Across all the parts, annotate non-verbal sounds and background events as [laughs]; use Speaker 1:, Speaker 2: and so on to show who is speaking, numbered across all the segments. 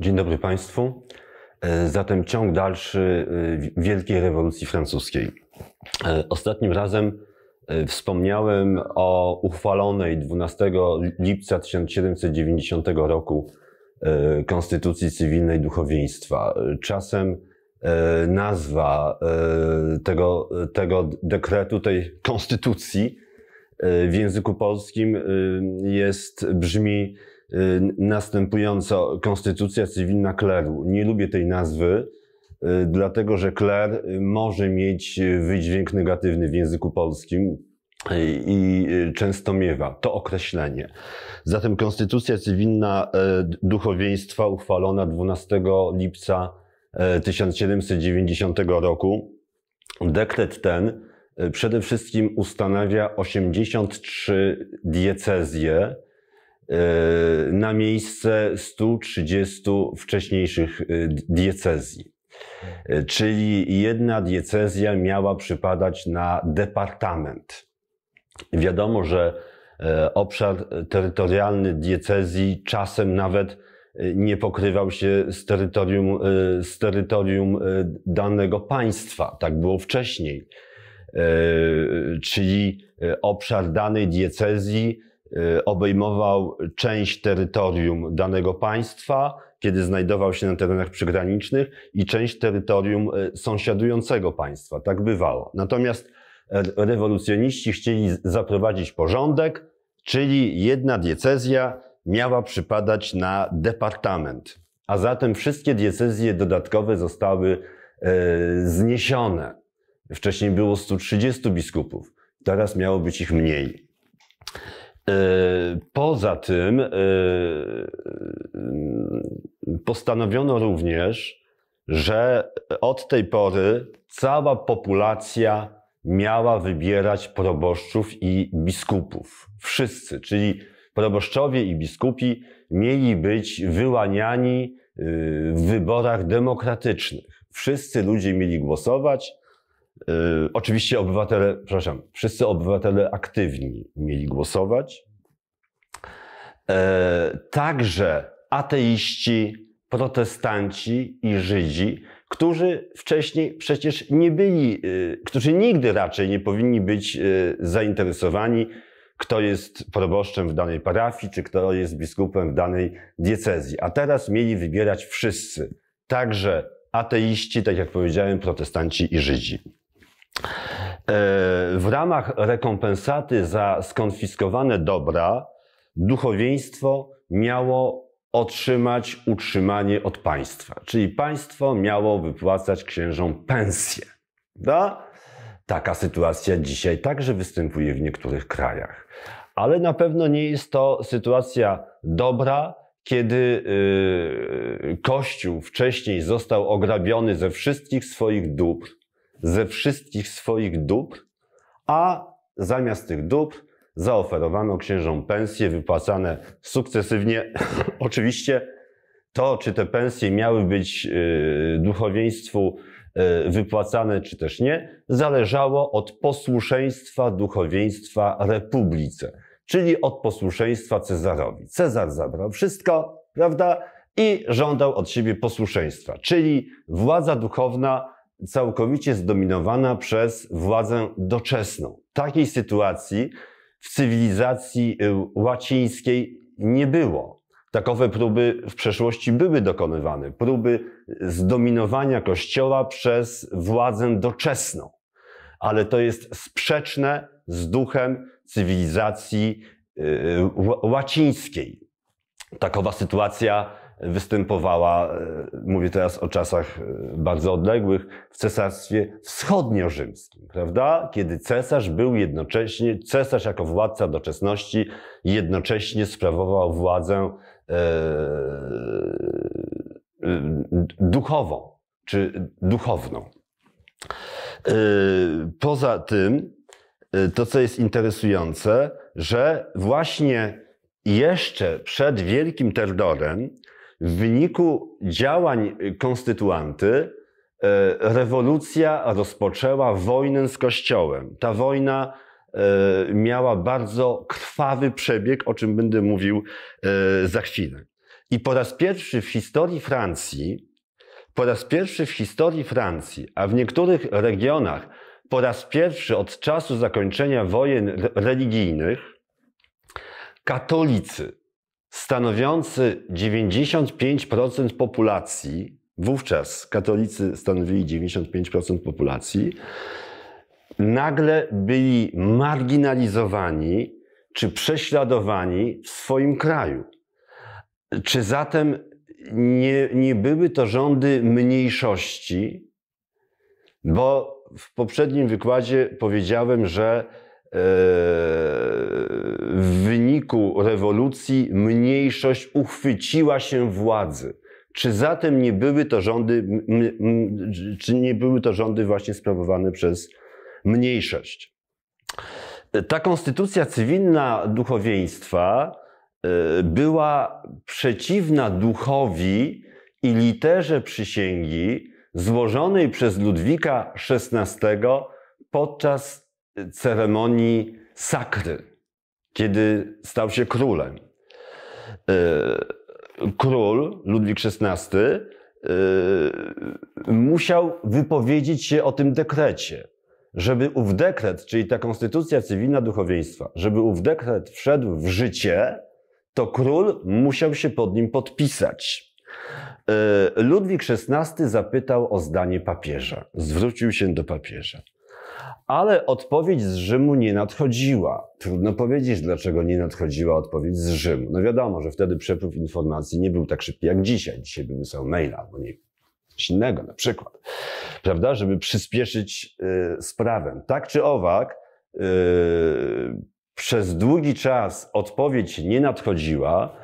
Speaker 1: Dzień dobry Państwu. E, Zatem ciąg dalszy e, Wielkiej Rewolucji Francuskiej. E, Ostatnim razem wspomniałem o uchwalonej 12 lipca 1790 roku e, Konstytucji Cywilnej Duchowieństwa. Czasem e, nazwa tego, tego dekretu, tej konstytucji w języku polskim jest, brzmi y, następująco Konstytucja Cywilna Kleru. Nie lubię tej nazwy, y, dlatego że kler y, może mieć y, wydźwięk negatywny w języku polskim y, i y, często miewa to określenie. Zatem Konstytucja Cywilna e, Duchowieństwa uchwalona 12 lipca e, 1790 roku. Dekret ten e, przede wszystkim ustanawia 83 diecezje, e, na miejsce 130 wcześniejszych e, diecezji. Czyli jedna diecezja miała przypadać na departament. Wiadomo, że e, obszar terytorialny diecezji czasem nawet e, nie pokrywał się z terytorium, e, z terytorium danego państwa. Tak było wcześniej. Czyli obszar danej diecezji obejmował część terytorium danego państwa, kiedy znajdował się na terenach przygranicznych, i część terytorium e, sąsiadującego państwa. Tak bywało. Natomiast e, rewolucjoniści chcieli zaprowadzić porządek, czyli jedna diecezja miała przypadać na departament. A zatem wszystkie diecezje dodatkowe zostały e, zniesione. Wcześniej było 130 biskupów, teraz miało być ich mniej. E, Poza tym e, postanowiono również, że od tej pory cała populacja miała wybierać proboszczów i biskupów. Wszyscy, czyli proboszczowie i biskupi mieli być wyłaniani y, w wyborach demokratycznych. Wszyscy ludzie mieli głosować. Y, Oczywiście obywatele, przepraszam, wszyscy obywatele aktywni mieli głosować. E, Także ateiści, protestanci i Żydzi, którzy wcześniej przecież nie byli, y, którzy nigdy raczej nie powinni być y, zainteresowani, kto jest proboszczem w danej parafii, czy kto jest biskupem w danej diecezji. A teraz mieli wybierać wszyscy, także ateiści, tak jak powiedziałem, protestanci i Żydzi. E, W ramach rekompensaty za skonfiskowane dobra duchowieństwo miało otrzymać utrzymanie od państwa, czyli państwo miało wypłacać księżom pensje. Da? Taka sytuacja dzisiaj także występuje w niektórych krajach. Ale na pewno nie jest to sytuacja dobra, kiedy yy, Kościół wcześniej został ograbiony ze wszystkich swoich dóbr, ze wszystkich swoich dóbr, a zamiast tych dóbr zaoferowano księżom pensje wypłacane sukcesywnie. [coughs] Oczywiście to, czy te pensje miały być yy, duchowieństwu yy, wypłacane, czy też nie, zależało od posłuszeństwa duchowieństwa republice, czyli od posłuszeństwa Cezarowi. Cezar zabrał wszystko, prawda? I żądał od siebie posłuszeństwa, czyli władza duchowna całkowicie zdominowana przez władzę doczesną. Takiej sytuacji w cywilizacji y, łacińskiej nie było. Takowe próby w przeszłości były dokonywane. Próby zdominowania Kościoła przez władzę doczesną. Ale to jest sprzeczne z duchem cywilizacji y, ła- łacińskiej. Takowa sytuacja występowała, y, mówię teraz o czasach y, bardzo odległych, w cesarstwie wschodniorzymskim, prawda? Kiedy cesarz był jednocześnie, cesarz jako władca doczesności jednocześnie sprawował władzę e, e, duchową czy duchowną. E, Poza tym, e, to co jest interesujące, że właśnie jeszcze przed Wielkim Terdorem, w wyniku działań konstytuanty, e, rewolucja rozpoczęła wojnę z Kościołem. Ta wojna e, miała bardzo krwawy przebieg, o czym będę mówił e, za chwilę. I po raz pierwszy w historii Francji, po raz pierwszy w historii Francji, a w niektórych regionach po raz pierwszy od czasu zakończenia wojen religijnych, katolicy stanowiący 95% populacji, wówczas katolicy stanowili 95% populacji, nagle byli marginalizowani czy prześladowani w swoim kraju. Czy zatem nie, nie były to rządy mniejszości? Bo w poprzednim wykładzie powiedziałem, że w wyniku rewolucji mniejszość uchwyciła się władzy. Czy zatem nie były to rządy, czy nie były to rządy właśnie sprawowane przez mniejszość? Ta konstytucja cywilna duchowieństwa e, była przeciwna duchowi i literze przysięgi złożonej przez Ludwika XVI podczas ceremonii sakry, kiedy stał się królem. E, król Ludwik XVI e, musiał wypowiedzieć się o tym dekrecie. Żeby ów dekret, czyli ta konstytucja cywilna duchowieństwa, żeby ów dekret wszedł w życie, to król musiał się pod nim podpisać. E, Ludwik XVI zapytał o zdanie papieża. Zwrócił się do papieża. Ale odpowiedź z Rzymu nie nadchodziła. Trudno powiedzieć, dlaczego nie nadchodziła odpowiedź z Rzymu. No wiadomo, że wtedy przepływ informacji nie był tak szybki jak dzisiaj. Dzisiaj by wysłał maila albo nie coś innego na przykład. Prawda? Żeby przyspieszyć y, sprawę. Tak czy owak, y, przez długi czas odpowiedź nie nadchodziła.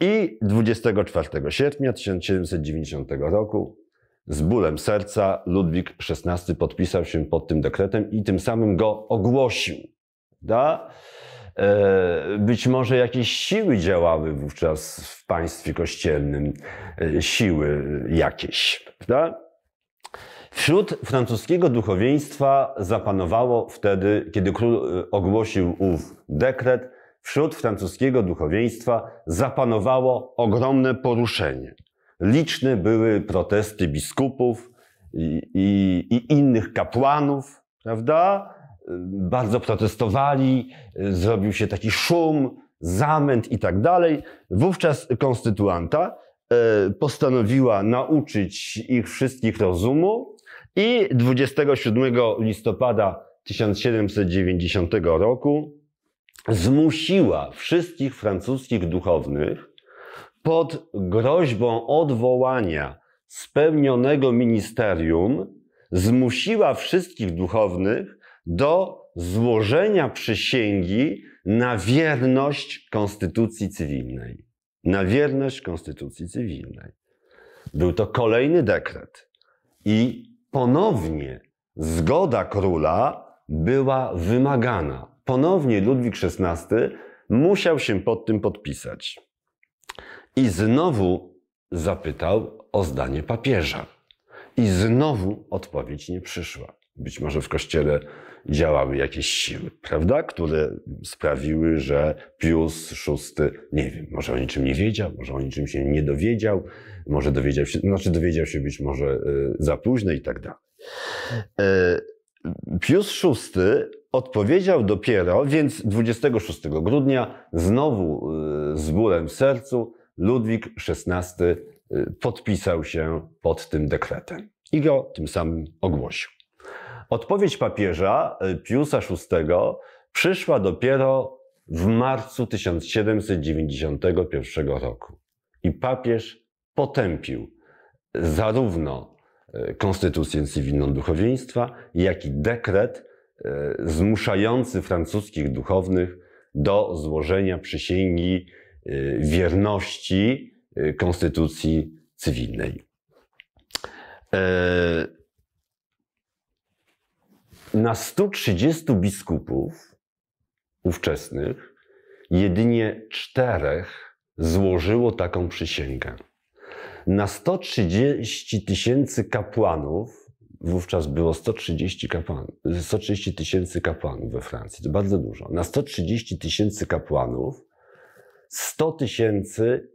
Speaker 1: I 24 sierpnia 1790 roku z bólem serca Ludwik XVI podpisał się pod tym dekretem i tym samym go ogłosił. Da? E, być może jakieś siły działały wówczas w państwie kościelnym, e, siły jakieś. Da? Wśród francuskiego duchowieństwa zapanowało wtedy, kiedy król e, ogłosił ów dekret, wśród francuskiego duchowieństwa zapanowało ogromne poruszenie. Liczne były protesty biskupów i, i, i innych kapłanów, prawda? Bardzo protestowali, zrobił się taki szum, zamęt i tak dalej. Wówczas konstytuanta e, postanowiła nauczyć ich wszystkich rozumu i 27 listopada 1790 roku zmusiła wszystkich francuskich duchownych pod groźbą odwołania spełnionego ministerium, zmusiła wszystkich duchownych do złożenia przysięgi na wierność konstytucji cywilnej. Na wierność konstytucji cywilnej. Był to kolejny dekret. I ponownie zgoda króla była wymagana ponownie Ludwik XVI musiał się pod tym podpisać. I znowu zapytał o zdanie papieża. I znowu odpowiedź nie przyszła. Być może w kościele działały jakieś siły, prawda, które sprawiły, że Pius VI, nie wiem, może o niczym nie wiedział, może o niczym się nie dowiedział, może dowiedział się, znaczy dowiedział się być może e, za późno i tak dalej. E, Pius VI odpowiedział dopiero, więc 26 grudnia, znowu y, z bólem w sercu, Ludwik XVI y, podpisał się pod tym dekretem i go tym samym ogłosił. Odpowiedź papieża y, Piusa VI przyszła dopiero w marcu 1791 roku. I papież potępił zarówno konstytucję cywilną duchowieństwa, jak i dekret zmuszający francuskich duchownych do złożenia przysięgi wierności e, konstytucji cywilnej. Na 130 biskupów ówczesnych jedynie czterech złożyło taką przysięgę. Na 130 tysięcy kapłanów, wówczas było 130 kapłanów, 130 tysięcy kapłanów we Francji, to bardzo dużo. Na 130 tysięcy kapłanów 100 tysięcy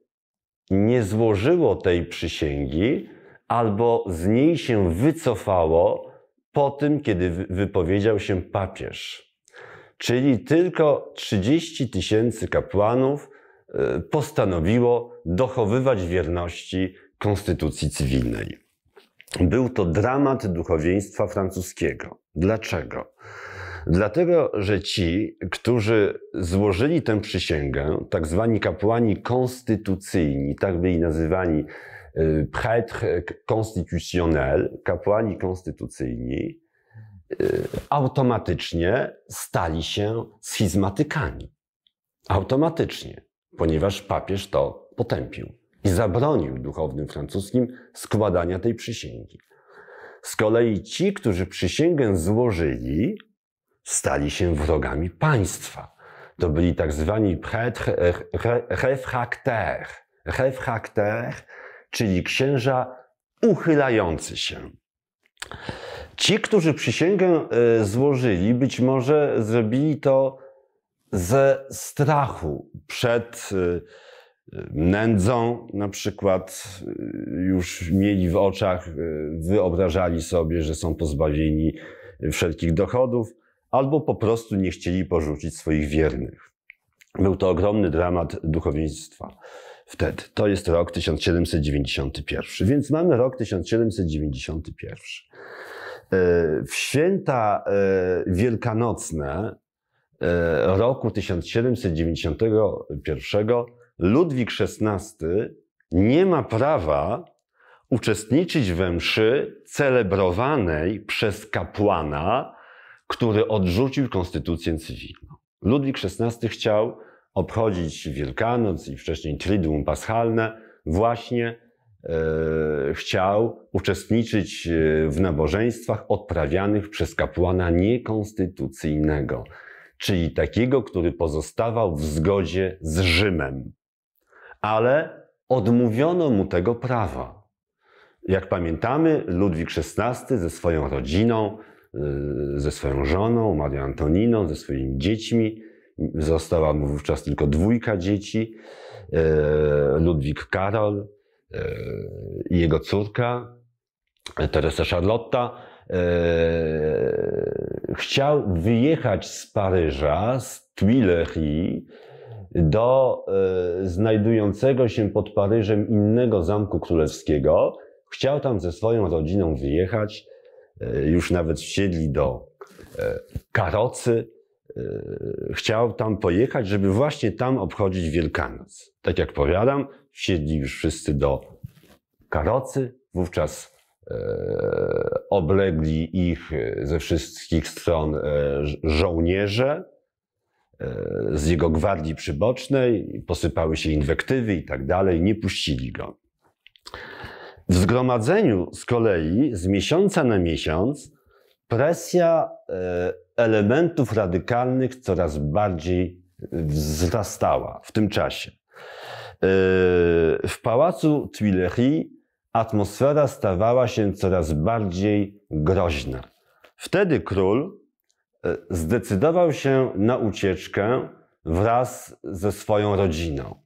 Speaker 1: nie złożyło tej przysięgi, albo z niej się wycofało po tym, kiedy wypowiedział się papież. Czyli tylko 30 tysięcy kapłanów e, postanowiło dochowywać wierności konstytucji cywilnej. Był to dramat duchowieństwa francuskiego. Dlaczego? Dlatego, że ci, którzy złożyli tę przysięgę, tak zwani kapłani konstytucyjni, tak byli nazywani y, prêtre constitutionnel, kapłani konstytucyjni, y, automatycznie stali się schizmatykami. Automatycznie, ponieważ papież to potępił i zabronił duchownym francuskim składania tej przysięgi. Z kolei ci, którzy przysięgę złożyli, stali się wrogami państwa. To byli tak zwani réfractaires. Réfractaires, czyli księża uchylający się. Ci, którzy przysięgę e, złożyli, być może zrobili to ze strachu przed e, nędzą, na przykład e, już mieli w oczach, wyobrażali sobie, że są pozbawieni wszelkich dochodów, albo po prostu nie chcieli porzucić swoich wiernych. Był to ogromny dramat duchowieństwa wtedy. To jest rok 1791. Więc mamy rok 1791. E, w święta e, wielkanocne e, roku 1791 Ludwik XVI nie ma prawa uczestniczyć we mszy celebrowanej przez kapłana który odrzucił konstytucję cywilną. Ludwik XVI chciał obchodzić Wielkanoc i wcześniej Triduum Paschalne właśnie e, chciał uczestniczyć e, w nabożeństwach odprawianych przez kapłana niekonstytucyjnego, czyli takiego, który pozostawał w zgodzie z Rzymem. Ale odmówiono mu tego prawa. Jak pamiętamy, Ludwik XVI ze swoją rodziną ze swoją żoną, Marią Antoniną, ze swoimi dziećmi. Została mu wówczas tylko dwójka dzieci. Y, Ludwik Karol y, i jego córka, Teresa Charlotta. Chciał wyjechać z Paryża, z Tuileries, do znajdującego się pod Paryżem innego zamku królewskiego. Chciał tam ze swoją rodziną wyjechać już nawet wsiedli do e, karocy. E, chciał tam pojechać, żeby właśnie tam obchodzić Wielkanoc. Tak jak powiadam, wsiedli już wszyscy do karocy. Wówczas oblegli ich ze wszystkich stron żołnierze z jego gwardii przybocznej, posypały się inwektywy i tak dalej, nie puścili go. W zgromadzeniu z kolei z miesiąca na miesiąc presja e, elementów radykalnych coraz bardziej wzrastała w tym czasie. E, w pałacu Tuileries atmosfera stawała się coraz bardziej groźna. Wtedy król e, zdecydował się na ucieczkę wraz ze swoją rodziną.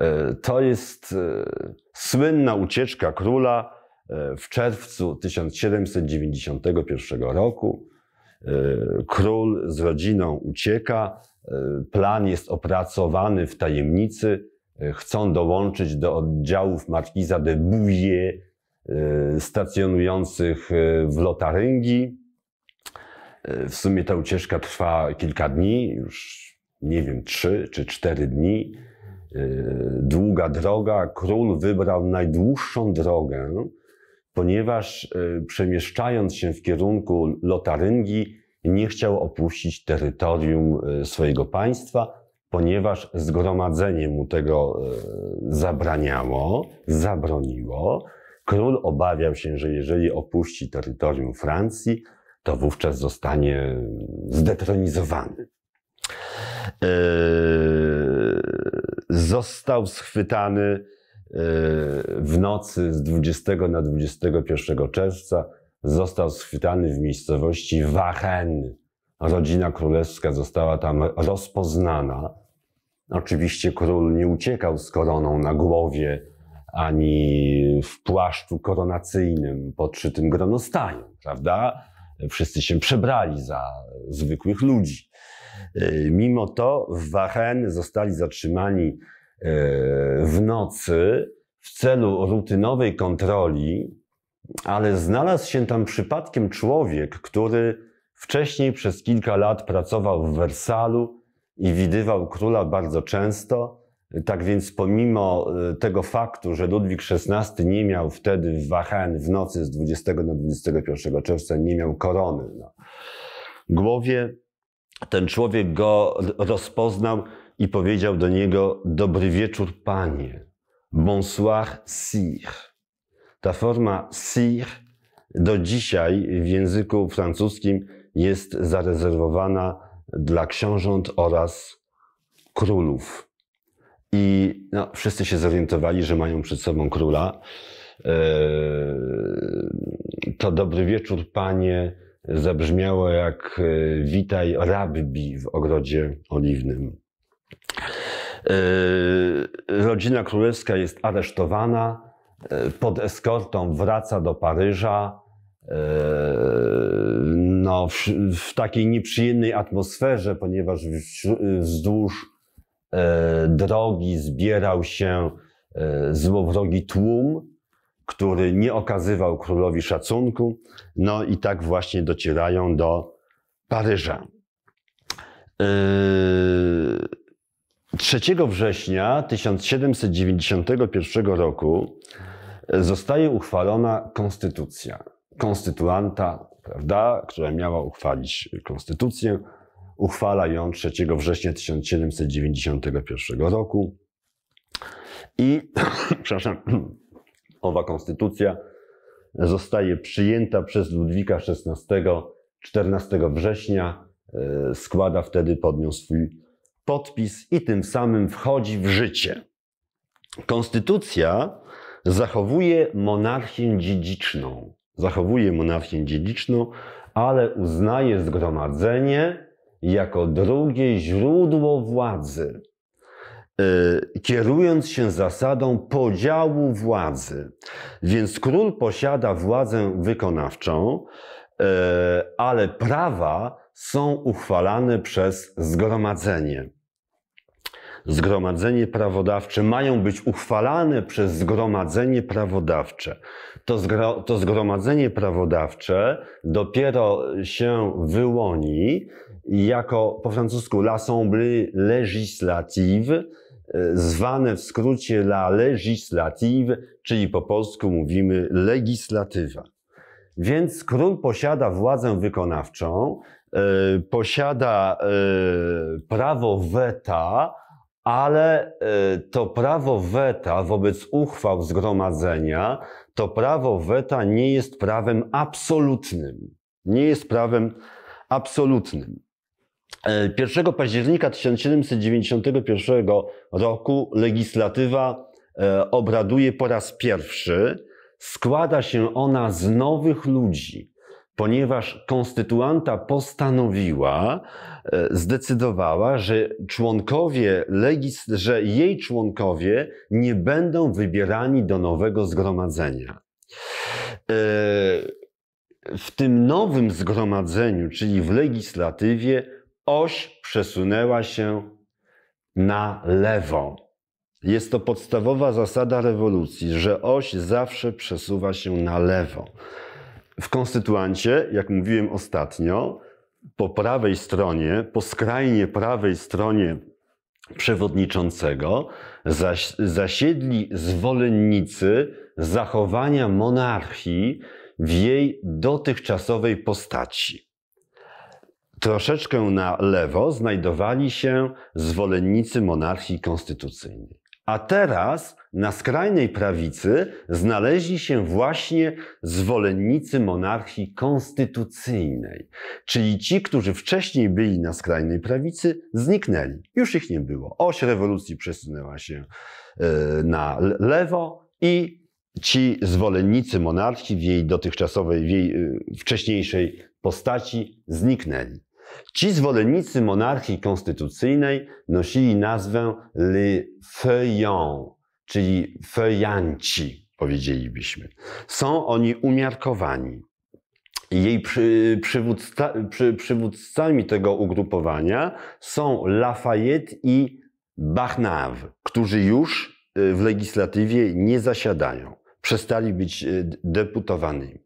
Speaker 1: E, to jest e, słynna ucieczka króla e, w czerwcu 1791 roku. Król z rodziną ucieka. Plan jest opracowany w tajemnicy. Chcą dołączyć do oddziałów markiza de Bouvier stacjonujących w Lotaryngii. W sumie ta ucieczka trwa kilka dni, już nie wiem, trzy czy cztery dni. Y, długa droga. Król wybrał najdłuższą drogę, ponieważ y, przemieszczając się w kierunku Lotaryngii, nie chciał opuścić terytorium y, swojego państwa, ponieważ zgromadzenie mu tego zabraniało, zabroniło. Król obawiał się, że jeżeli opuści terytorium Francji, to wówczas zostanie zdetronizowany. Został schwytany e, w nocy z 20 na 21 czerwca. Został schwytany w miejscowości Wachen. Rodzina królewska została tam rozpoznana. Oczywiście król nie uciekał z koroną na głowie, ani w płaszczu koronacyjnym podszytym gronostajem, prawda? Wszyscy się przebrali za zwykłych ludzi. E, mimo to w Wachen zostali zatrzymani e, w nocy w celu rutynowej kontroli, ale znalazł się tam przypadkiem człowiek, który wcześniej przez kilka lat pracował w Wersalu i widywał króla bardzo często. Tak więc pomimo e, tego faktu, że Ludwik XVI nie miał wtedy w Wachen w nocy z 20 na 21 czerwca, nie miał korony na głowie, ten człowiek go rozpoznał i powiedział do niego: Dobry wieczór, panie. Bonsoir, sire. Ta forma sire do dzisiaj w języku francuskim jest zarezerwowana dla książąt oraz królów. I no, wszyscy się zorientowali, że mają przed sobą króla. Eee, to dobry wieczór, panie zabrzmiało jak e, witaj rabbi w ogrodzie oliwnym. E, rodzina królewska jest aresztowana, e, pod eskortą wraca do Paryża. No, w, w takiej nieprzyjemnej atmosferze, ponieważ wzdłuż drogi zbierał się złowrogi tłum, który nie okazywał królowi szacunku. No i tak właśnie docierają do Paryża. 3 yy, września 1791 roku zostaje uchwalona konstytucja. Konstytuanta, prawda, która miała uchwalić konstytucję, uchwala ją 3 września 1791 roku. I, [clears throat] przepraszam, Owa konstytucja zostaje przyjęta przez Ludwika XVI 14 września. E, składa wtedy pod nią swój podpis i tym samym wchodzi w życie. Konstytucja zachowuje monarchię dziedziczną. Zachowuje monarchię dziedziczną, ale uznaje zgromadzenie jako drugie źródło władzy. E, kierując się zasadą podziału władzy. Więc król posiada władzę wykonawczą, e, ale prawa są uchwalane przez zgromadzenie. Zgromadzenie prawodawcze mają być uchwalane przez zgromadzenie prawodawcze. To, zgro, to zgromadzenie prawodawcze dopiero się wyłoni jako po francusku l'Assemblée législative, zwane w skrócie la legislative, czyli po polsku mówimy legislatywa. Więc król posiada władzę wykonawczą, e, posiada e, prawo weta, ale e, to prawo weta wobec uchwał zgromadzenia, to prawo weta nie jest prawem absolutnym. Nie jest prawem absolutnym. 1 e, października 1791 roku legislatywa e, obraduje po raz pierwszy. Składa się ona z nowych ludzi, ponieważ konstytuanta postanowiła, e, zdecydowała, że członkowie legis, że jej członkowie nie będą wybierani do nowego zgromadzenia. W tym nowym zgromadzeniu, czyli w legislatywie, oś przesunęła się na lewo. Jest to podstawowa zasada rewolucji, że oś zawsze przesuwa się na lewo. W konstytuancie, jak mówiłem ostatnio, po prawej stronie, po skrajnie prawej stronie przewodniczącego zasiedli zwolennicy zachowania monarchii w jej dotychczasowej postaci. Troszeczkę na lewo znajdowali się zwolennicy monarchii konstytucyjnej. A teraz na skrajnej prawicy znaleźli się właśnie zwolennicy monarchii konstytucyjnej, czyli ci, którzy wcześniej byli na skrajnej prawicy, zniknęli. Już ich nie było. Oś rewolucji przesunęła się e, na lewo i ci zwolennicy monarchii w jej dotychczasowej, w jej e, wcześniejszej postaci zniknęli. Ci zwolennicy monarchii konstytucyjnej nosili nazwę les feuillants, czyli feuillanci, powiedzielibyśmy. Są oni umiarkowani. Jej przy, przywódca, przy, przywódcami tego ugrupowania są Lafayette i Barnave, którzy już y, w legislatywie nie zasiadają. Przestali być y, deputowanymi.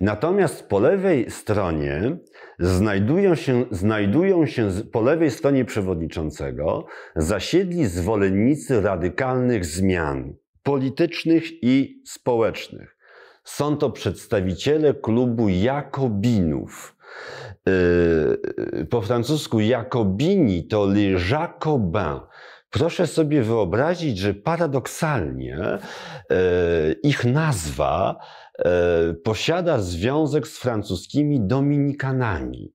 Speaker 1: Natomiast po lewej stronie znajdują się, znajdują się po lewej stronie przewodniczącego zasiedli zwolennicy radykalnych zmian politycznych i społecznych. Są to przedstawiciele klubu Jakobinów. Yy, po francusku Jakobini to les Jacobins. Proszę sobie wyobrazić, że paradoksalnie yy, ich nazwa posiada związek z francuskimi Dominikanami.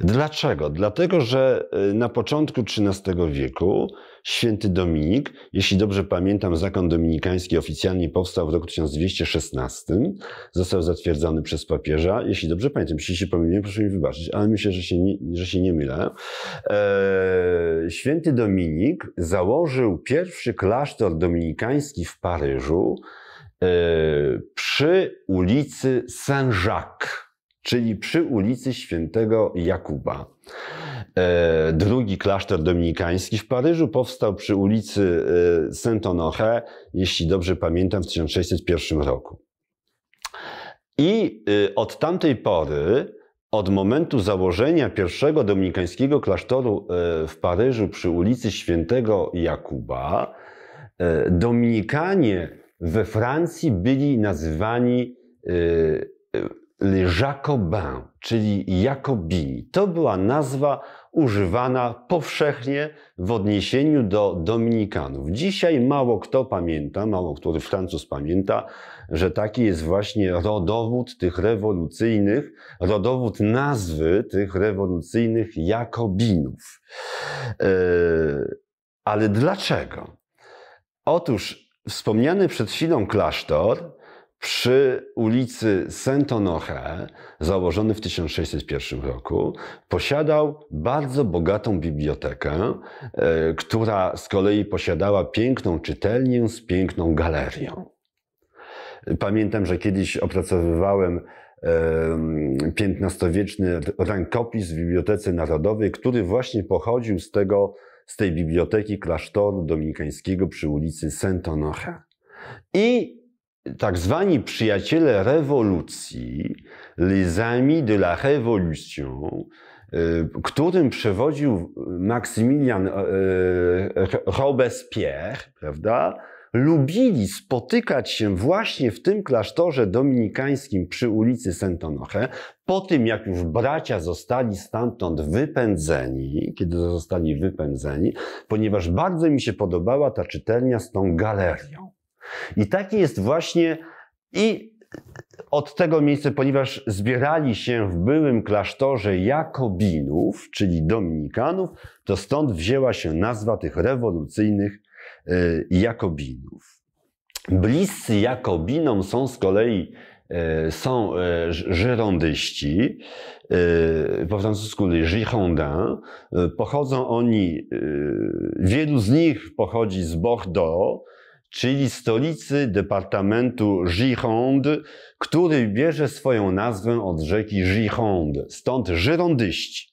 Speaker 1: Dlaczego? Dlatego, że e, na początku XIII wieku święty Dominik, jeśli dobrze pamiętam, zakon dominikański oficjalnie powstał w roku 1216, został zatwierdzony przez papieża. Jeśli dobrze pamiętam, jeśli się pomyliłem, proszę mi wybaczyć, ale myślę, że się nie, że się nie mylę. E, święty Dominik założył pierwszy klasztor dominikański w Paryżu, E, przy ulicy Saint-Jacques, czyli przy ulicy Świętego Jakuba. E, drugi klasztor dominikański w Paryżu powstał przy ulicy e, Saint-Honoré, jeśli dobrze pamiętam, w 1601 roku. I od tamtej pory, od momentu założenia pierwszego dominikańskiego klasztoru w Paryżu przy ulicy Świętego Jakuba, Dominikanie we Francji byli nazywani y, y, les Jacobins, czyli Jakobini. To była nazwa używana powszechnie w odniesieniu do Dominikanów. Dzisiaj mało kto pamięta, mało który Francuz pamięta, że taki jest właśnie rodowód tych rewolucyjnych, rodowód nazwy tych rewolucyjnych Jakobinów. Y, ale dlaczego? Otóż Wspomniany przed chwilą klasztor przy ulicy Saint-Honoré, założony w 1601 roku, posiadał bardzo bogatą bibliotekę, e, która z kolei posiadała piękną czytelnię z piękną galerią. Pamiętam, że kiedyś opracowywałem XV-wieczny rękopis w Bibliotece Narodowej, który właśnie pochodził z tego z tej biblioteki klasztoru dominikańskiego przy ulicy Saint-Honoré. I tak zwani przyjaciele rewolucji, les amis de la révolution, y, którym przewodził Maksymilian y, Robespierre, prawda? Lubili spotykać się właśnie w tym klasztorze dominikańskim przy ulicy Saint-Honoré, po tym jak już bracia zostali stamtąd wypędzeni, kiedy zostali wypędzeni, ponieważ bardzo mi się podobała ta czytelnia z tą galerią. I taki jest właśnie i od tego miejsca, ponieważ zbierali się w byłym klasztorze Jakobinów, czyli Dominikanów, to stąd wzięła się nazwa tych rewolucyjnych Jakobinów. Bliscy Jakobinom są z kolei e, są e, żyrondyści, po francusku Girondins. Pochodzą oni, wielu z nich pochodzi z Bordeaux, czyli stolicy departamentu Gironde, który bierze swoją nazwę od rzeki Gironde, stąd żyrondyści.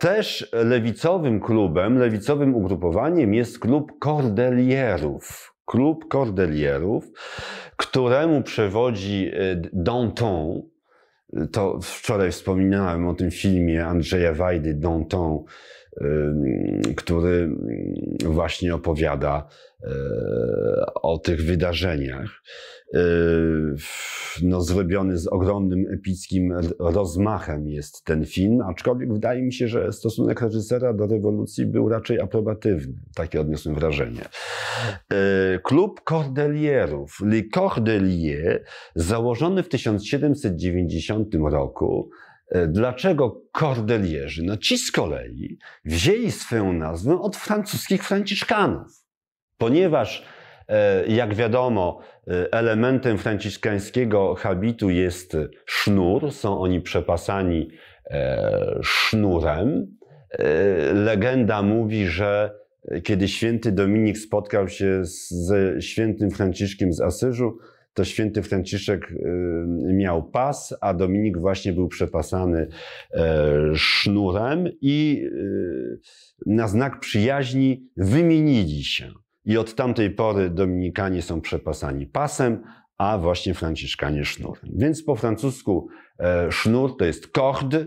Speaker 1: Też lewicowym klubem, lewicowym ugrupowaniem jest klub Cordelierów. Klub Cordelierów, któremu przewodzi e, Danton. To wczoraj wspominałem o tym filmie Andrzeja Wajdy, Danton, który właśnie opowiada o tych wydarzeniach. No, zrobiony z ogromnym epickim rozmachem jest ten film, aczkolwiek wydaje mi się, że stosunek reżysera do rewolucji był raczej aprobatywny. Takie odniosłem wrażenie. Klub Cordelierów, Le Cordelier, założony w 1790 roku, E, dlaczego kordelierzy? No ci z kolei wzięli swoją nazwę od francuskich franciszkanów, ponieważ e, jak wiadomo, e, elementem franciszkańskiego habitu jest sznur, są oni przepasani sznurem. Legenda mówi, że kiedy święty Dominik spotkał się ze świętym Franciszkiem z Asyżu, to święty Franciszek y, miał pas, a Dominik właśnie był przepasany e, sznurem i y, na znak przyjaźni wymienili się. I od tamtej pory Dominikanie są przepasani pasem, a właśnie Franciszkanie sznurem. Więc po francusku e, sznur to jest corde,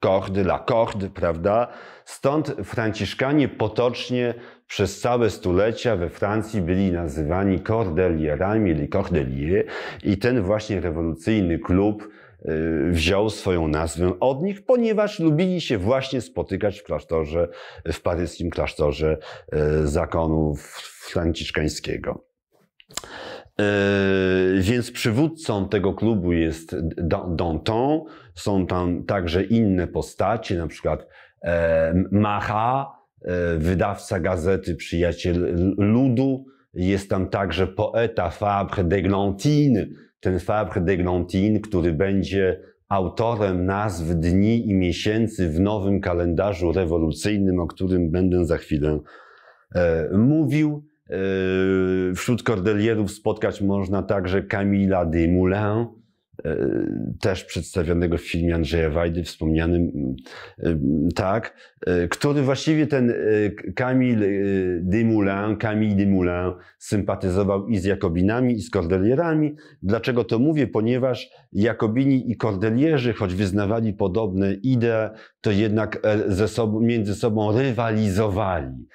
Speaker 1: corde, la corde, prawda? Stąd Franciszkanie potocznie przez całe stulecia we Francji byli nazywani cordelierami, ili cordelier i ten właśnie rewolucyjny klub y, wziął swoją nazwę od nich, ponieważ lubili się właśnie spotykać w klasztorze, w paryskim klasztorze y, zakonu franciszkańskiego. Y, więc przywódcą tego klubu jest Danton. Są tam także inne postacie, na przykład e, Macha, wydawca gazety Przyjaciel Ludu. Jest tam także poeta Fabre d'Eglantine. Ten Fabre d'Eglantine, który będzie autorem nazw dni i miesięcy w nowym kalendarzu rewolucyjnym, o którym będę za chwilę e, mówił. E, wśród kordelierów spotkać można także Camila Desmoulins, E, też przedstawionego w filmie Andrzeja Wajdy, wspomnianym, e, tak, e, który właściwie ten Camille Desmoulins, Camille Desmoulins sympatyzował i z Jakobinami, i z Kordelierami. Dlaczego to mówię? Ponieważ Jakobini i Kordelierzy, choć wyznawali podobne idee, to jednak ze sobą, między sobą rywalizowali.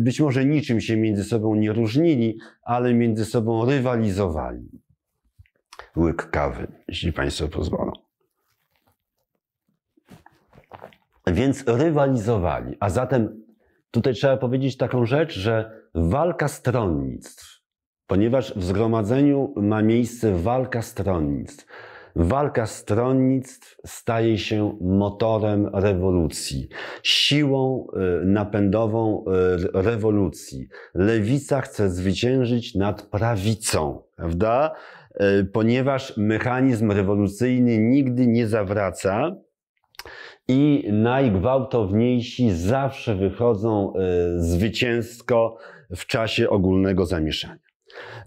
Speaker 1: Być może niczym się między sobą nie różnili, ale między sobą rywalizowali łyk kawy, jeśli Państwo pozwolą. Więc rywalizowali. A zatem tutaj trzeba powiedzieć taką rzecz, że walka stronnictw, ponieważ w zgromadzeniu ma miejsce walka stronnictw. Walka stronnictw staje się motorem rewolucji, siłą y, napędową y, rewolucji. Lewica chce zwyciężyć nad prawicą, prawda? E, ponieważ mechanizm rewolucyjny nigdy nie zawraca i najgwałtowniejsi zawsze wychodzą e, zwycięsko w czasie ogólnego zamieszania.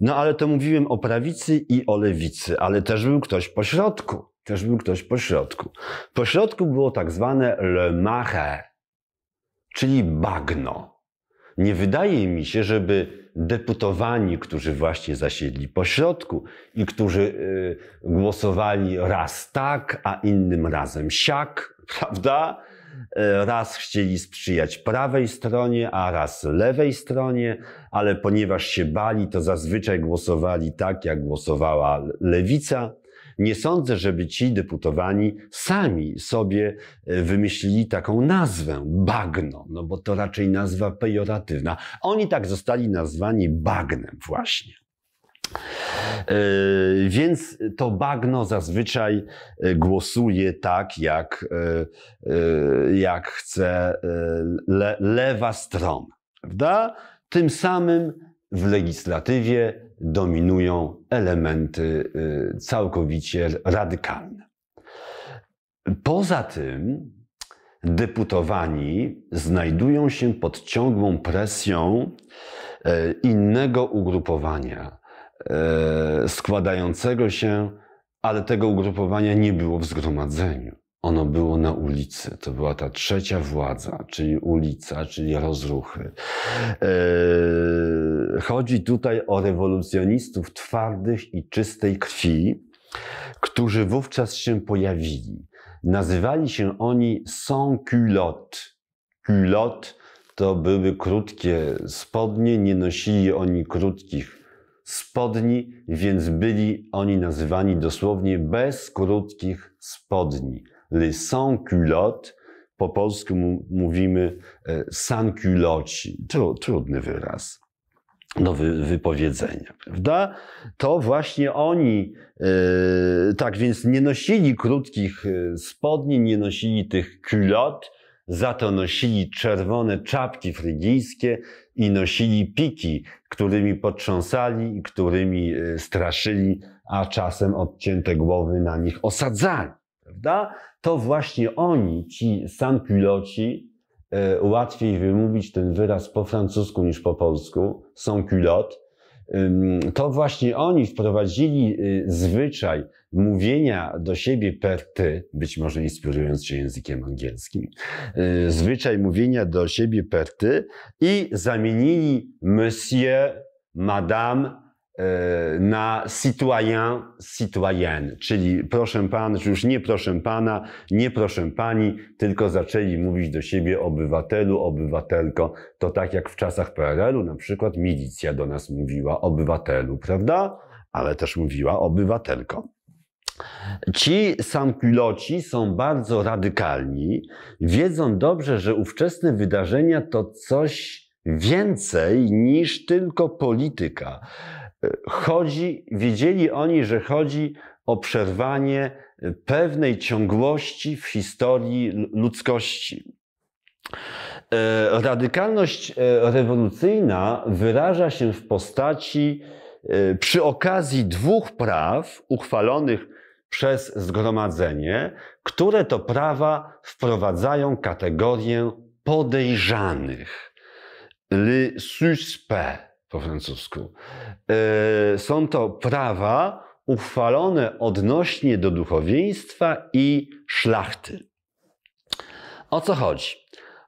Speaker 1: No ale to mówiłem o prawicy i o lewicy, ale też był ktoś po środku. Też był ktoś po środku. Po środku było tak zwane le mache, czyli bagno. Nie wydaje mi się, żeby deputowani, którzy właśnie zasiedli po środku i którzy y, głosowali raz tak, a innym razem siak, [laughs] prawda? Y, raz chcieli sprzyjać prawej stronie, a raz lewej stronie, ale ponieważ się bali, to zazwyczaj głosowali tak, jak głosowała lewica. Nie sądzę, żeby ci deputowani sami sobie e, wymyślili taką nazwę bagno, no bo to raczej nazwa pejoratywna. Oni tak zostali nazwani bagnem właśnie. Yy, więc to bagno zazwyczaj głosuje tak, jak, jak chce le, lewa strona, prawda? Tym samym w legislatywie dominują elementy y, całkowicie radykalne. Poza tym deputowani znajdują się pod ciągłą presją e, innego ugrupowania, e, składającego się, ale tego ugrupowania nie było w zgromadzeniu. Ono było na ulicy. To była ta trzecia władza, czyli ulica, czyli rozruchy. Eee, chodzi tutaj o rewolucjonistów twardych i czystej krwi, którzy wówczas się pojawili. Nazywali się oni sans culotte, culotte to były krótkie spodnie, nie nosili oni krótkich spodni, więc byli oni nazywani dosłownie bez krótkich spodni. Les sans culottes, po polsku mówimy e, sans culoci. Trudny wyraz do wy, wypowiedzenia, prawda? To właśnie oni, e, tak więc nie nosili krótkich e, spodni, nie nosili tych culot, za to nosili czerwone czapki frygijskie i nosili piki, którymi potrząsali i którymi straszyli, a czasem odcięte głowy na nich osadzali, prawda? To właśnie oni, ci sans-culoci, E, łatwiej wymówić ten wyraz po francusku niż po polsku, są culottes, to właśnie oni wprowadzili y, zwyczaj mówienia do siebie per ty, być może inspirując się językiem angielskim, y, zwyczaj mówienia do siebie per ty i zamienili monsieur, madame na citoyen, citoyenne, czyli proszę pan, już nie proszę pana, nie proszę pani, tylko zaczęli mówić do siebie obywatelu, obywatelko. To tak jak w czasach PRL-u na przykład milicja do nas mówiła obywatelu, prawda? Ale też mówiła obywatelko. Ci samkuloci są bardzo radykalni, wiedzą dobrze, że ówczesne wydarzenia to coś więcej niż tylko polityka chodzi, wiedzieli oni, że chodzi o przerwanie pewnej ciągłości w historii ludzkości. E, radykalność e, rewolucyjna wyraża się w postaci e, przy okazji dwóch praw uchwalonych przez zgromadzenie, które to prawa wprowadzają kategorię podejrzanych. Le suspect po francusku. E, są to prawa uchwalone odnośnie do duchowieństwa i szlachty. O co chodzi?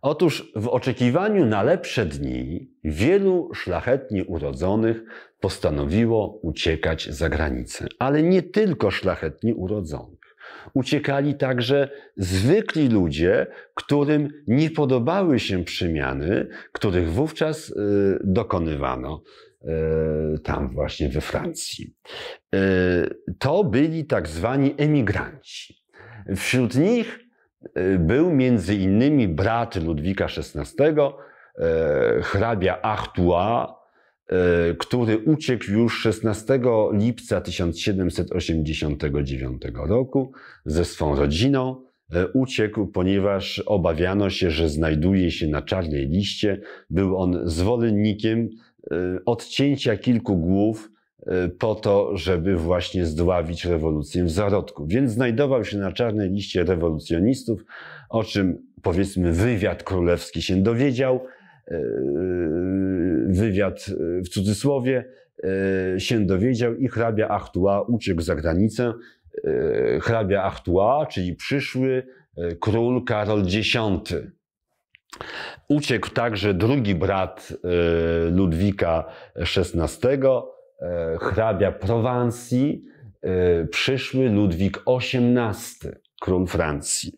Speaker 1: Otóż w oczekiwaniu na lepsze dni wielu szlachetnie urodzonych postanowiło uciekać za granicę, ale nie tylko szlachetnie urodzonych. Uciekali także zwykli ludzie, którym nie podobały się przemiany, których wówczas y, dokonywano y, tam właśnie we Francji. Y, to byli tak zwani emigranci. Wśród nich był między innymi brat Ludwika XVI, hrabia Artois, który uciekł już 16 lipca 1789 roku ze swą rodziną. E, uciekł, ponieważ obawiano się, że znajduje się na czarnej liście. Był on zwolennikiem e, odcięcia kilku głów po to, żeby właśnie zdławić rewolucję w zarodku. Więc znajdował się na czarnej liście rewolucjonistów, o czym powiedzmy wywiad królewski się dowiedział E, wywiad e, w cudzysłowie e, się dowiedział i hrabia Artois uciekł za granicę. Hrabia Artois, czyli przyszły król Karol X. Uciekł także drugi brat Ludwika XVI, hrabia Prowansji, przyszły Ludwik XVIII król Francji.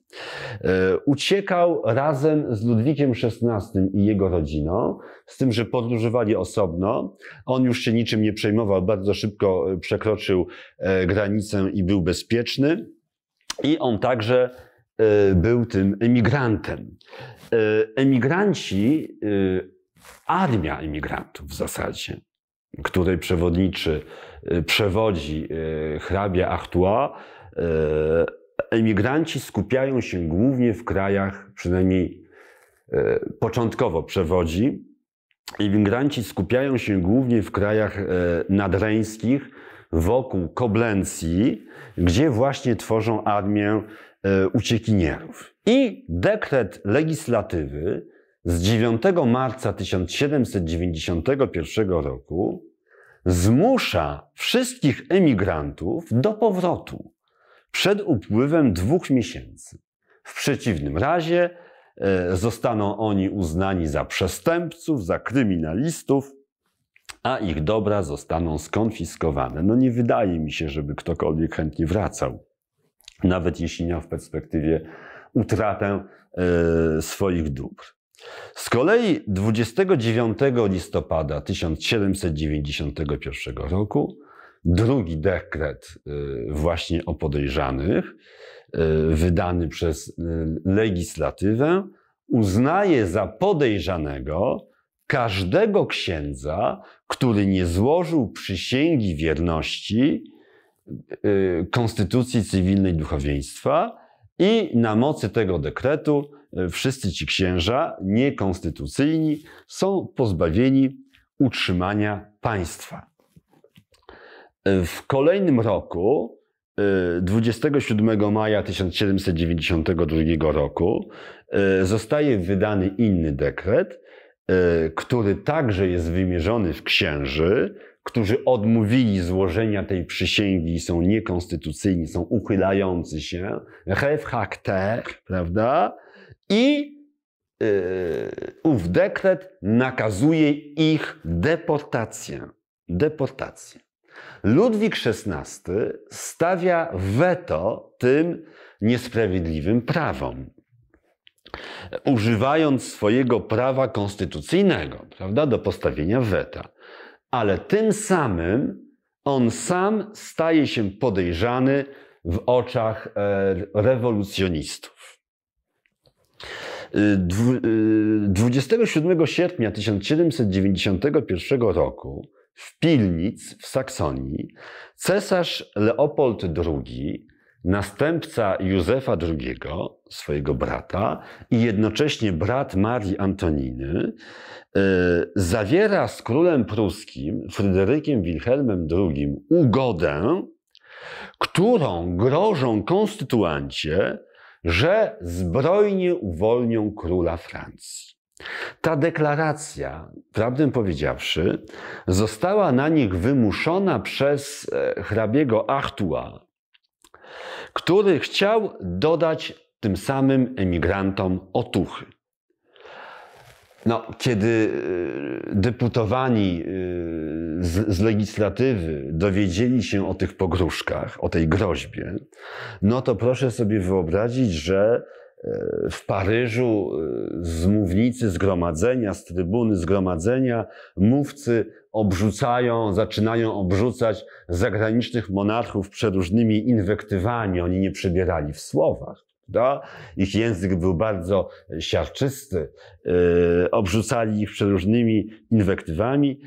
Speaker 1: E, uciekał razem z Ludwikiem XVI i jego rodziną, z tym, że podróżowali osobno. On już się niczym nie przejmował, bardzo szybko e, przekroczył e, granicę i był bezpieczny. I on także był tym emigrantem. Emigranci, armia emigrantów w zasadzie, której przewodniczy, przewodzi hrabia Artois, emigranci skupiają się głównie w krajach, przynajmniej e, początkowo przewodzi, emigranci skupiają się głównie w krajach e, nadreńskich, wokół Koblencji, gdzie właśnie tworzą armię e, uciekinierów. I dekret legislatywy z 9 marca 1791 roku zmusza wszystkich emigrantów do powrotu przed upływem dwóch miesięcy. W przeciwnym razie e, zostaną oni uznani za przestępców, za kryminalistów, a ich dobra zostaną skonfiskowane. No nie wydaje mi się, żeby ktokolwiek chętnie wracał, nawet jeśli miał w perspektywie utratę e, swoich dóbr. Z kolei 29 listopada 1791 roku drugi dekret y, właśnie o podejrzanych, y, wydany przez y, legislatywę, uznaje za podejrzanego każdego księdza, który nie złożył przysięgi wierności konstytucji cywilnej duchowieństwa i na mocy tego dekretu wszyscy ci księża niekonstytucyjni są pozbawieni utrzymania państwa. W kolejnym roku, 27 y, maja 1792 roku, y, zostaje wydany inny dekret, y, który także jest wymierzony w księży, którzy odmówili złożenia tej przysięgi są niekonstytucyjni, są uchylający się, refrakter, prawda? I yy, ów dekret nakazuje ich deportację. Deportację. Ludwik XVI stawia weto tym niesprawiedliwym prawom. Używając swojego prawa konstytucyjnego, prawda, do postawienia weta. Ale tym samym on sam staje się podejrzany w oczach e, rewolucjonistów. 27 e, sierpnia 1791 roku w Pilnic w Saksonii cesarz Leopold II, następca Józefa II, swojego brata, i jednocześnie brat Marii Antoniny, e, zawiera z królem pruskim, Fryderykiem Wilhelmem II, ugodę, którą grożą konstytuancie, że zbrojnie uwolnią króla Francji. Ta deklaracja, prawdę powiedziawszy, została na nich wymuszona przez e, hrabiego Artua, który chciał dodać tym samym emigrantom otuchy. No, kiedy e, deputowani e, z, z, legislatywy dowiedzieli się o tych pogróżkach, o tej groźbie, no to proszę sobie wyobrazić, że w Paryżu y, z mównicy zgromadzenia, z trybuny zgromadzenia, mówcy obrzucają, zaczynają obrzucać zagranicznych monarchów przeróżnymi inwektywami. Oni nie przebierali w słowach. Da? Ich język był bardzo siarczysty. Yy, obrzucali ich przeróżnymi inwektywami,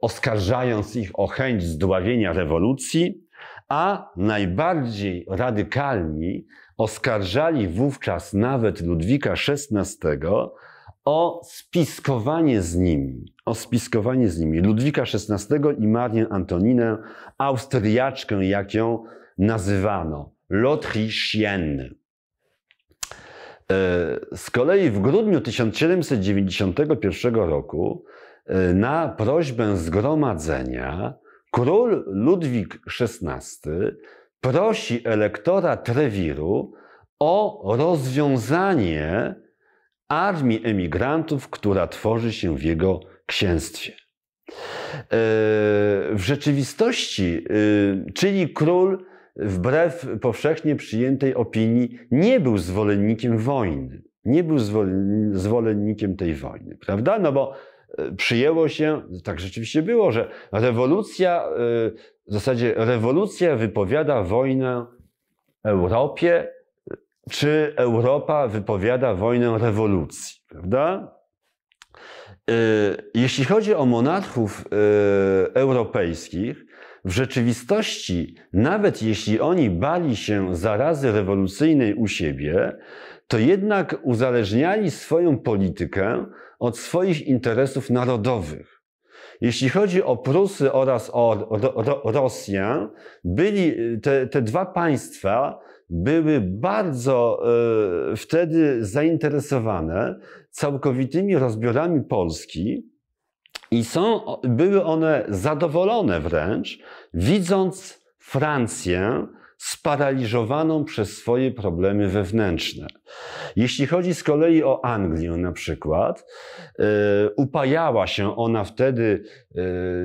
Speaker 1: oskarżając ich o chęć zdławienia rewolucji, a najbardziej radykalni oskarżali wówczas nawet Ludwika XVI o spiskowanie z nimi. O spiskowanie z nimi. Ludwika XVI i Marię Antoninę, Austriaczkę, jak ją nazywano, l'Autrichienne. E, z kolei w grudniu 1791 roku e, na prośbę zgromadzenia król Ludwik XVI prosi elektora Trewiru o rozwiązanie armii emigrantów, która tworzy się w jego księstwie. E, w rzeczywistości, e, czyli król, wbrew powszechnie przyjętej opinii, nie był zwolennikiem wojny. Nie był zwolennikiem tej wojny, prawda? No bo przyjęło się, tak rzeczywiście było, że rewolucja w zasadzie rewolucja wypowiada wojnę Europie, czy Europa wypowiada wojnę rewolucji, prawda? Jeśli chodzi o monarchów europejskich, w rzeczywistości, nawet jeśli oni bali się zarazy rewolucyjnej u siebie, to jednak uzależniali swoją politykę od swoich interesów narodowych. Jeśli chodzi o Prusy oraz o Rosję, byli te, te dwa państwa były bardzo e, wtedy zainteresowane całkowitymi rozbiorami Polski i są, były one zadowolone wręcz, widząc Francję, sparaliżowaną przez swoje problemy wewnętrzne. Jeśli chodzi z kolei o Anglię na przykład, e, upajała się ona wtedy e,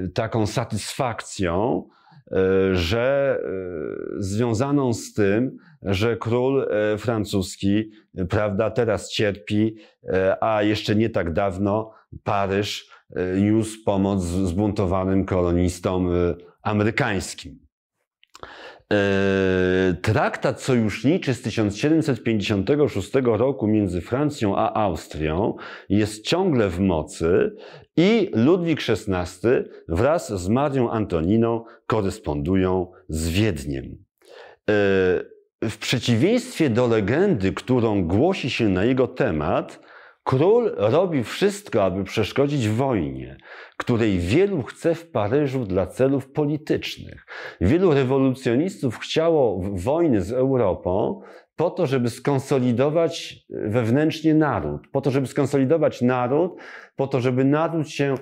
Speaker 1: taką satysfakcją, że związaną z tym, że król francuski, prawda, teraz cierpi, a jeszcze nie tak dawno Paryż niósł pomoc zbuntowanym kolonistom amerykańskim. E, traktat sojuszniczy z 1756 roku między Francją a Austrią jest ciągle w mocy i Ludwik XVI wraz z Marią Antoniną korespondują z Wiedniem. E, w przeciwieństwie do legendy, którą głosi się na jego temat, Król robi wszystko, aby przeszkodzić wojnie, której wielu chce w Paryżu dla celów politycznych. Wielu rewolucjonistów chciało wojny z Europą po to, żeby skonsolidować wewnętrznie naród, po to, żeby skonsolidować naród, po to, żeby naród się e,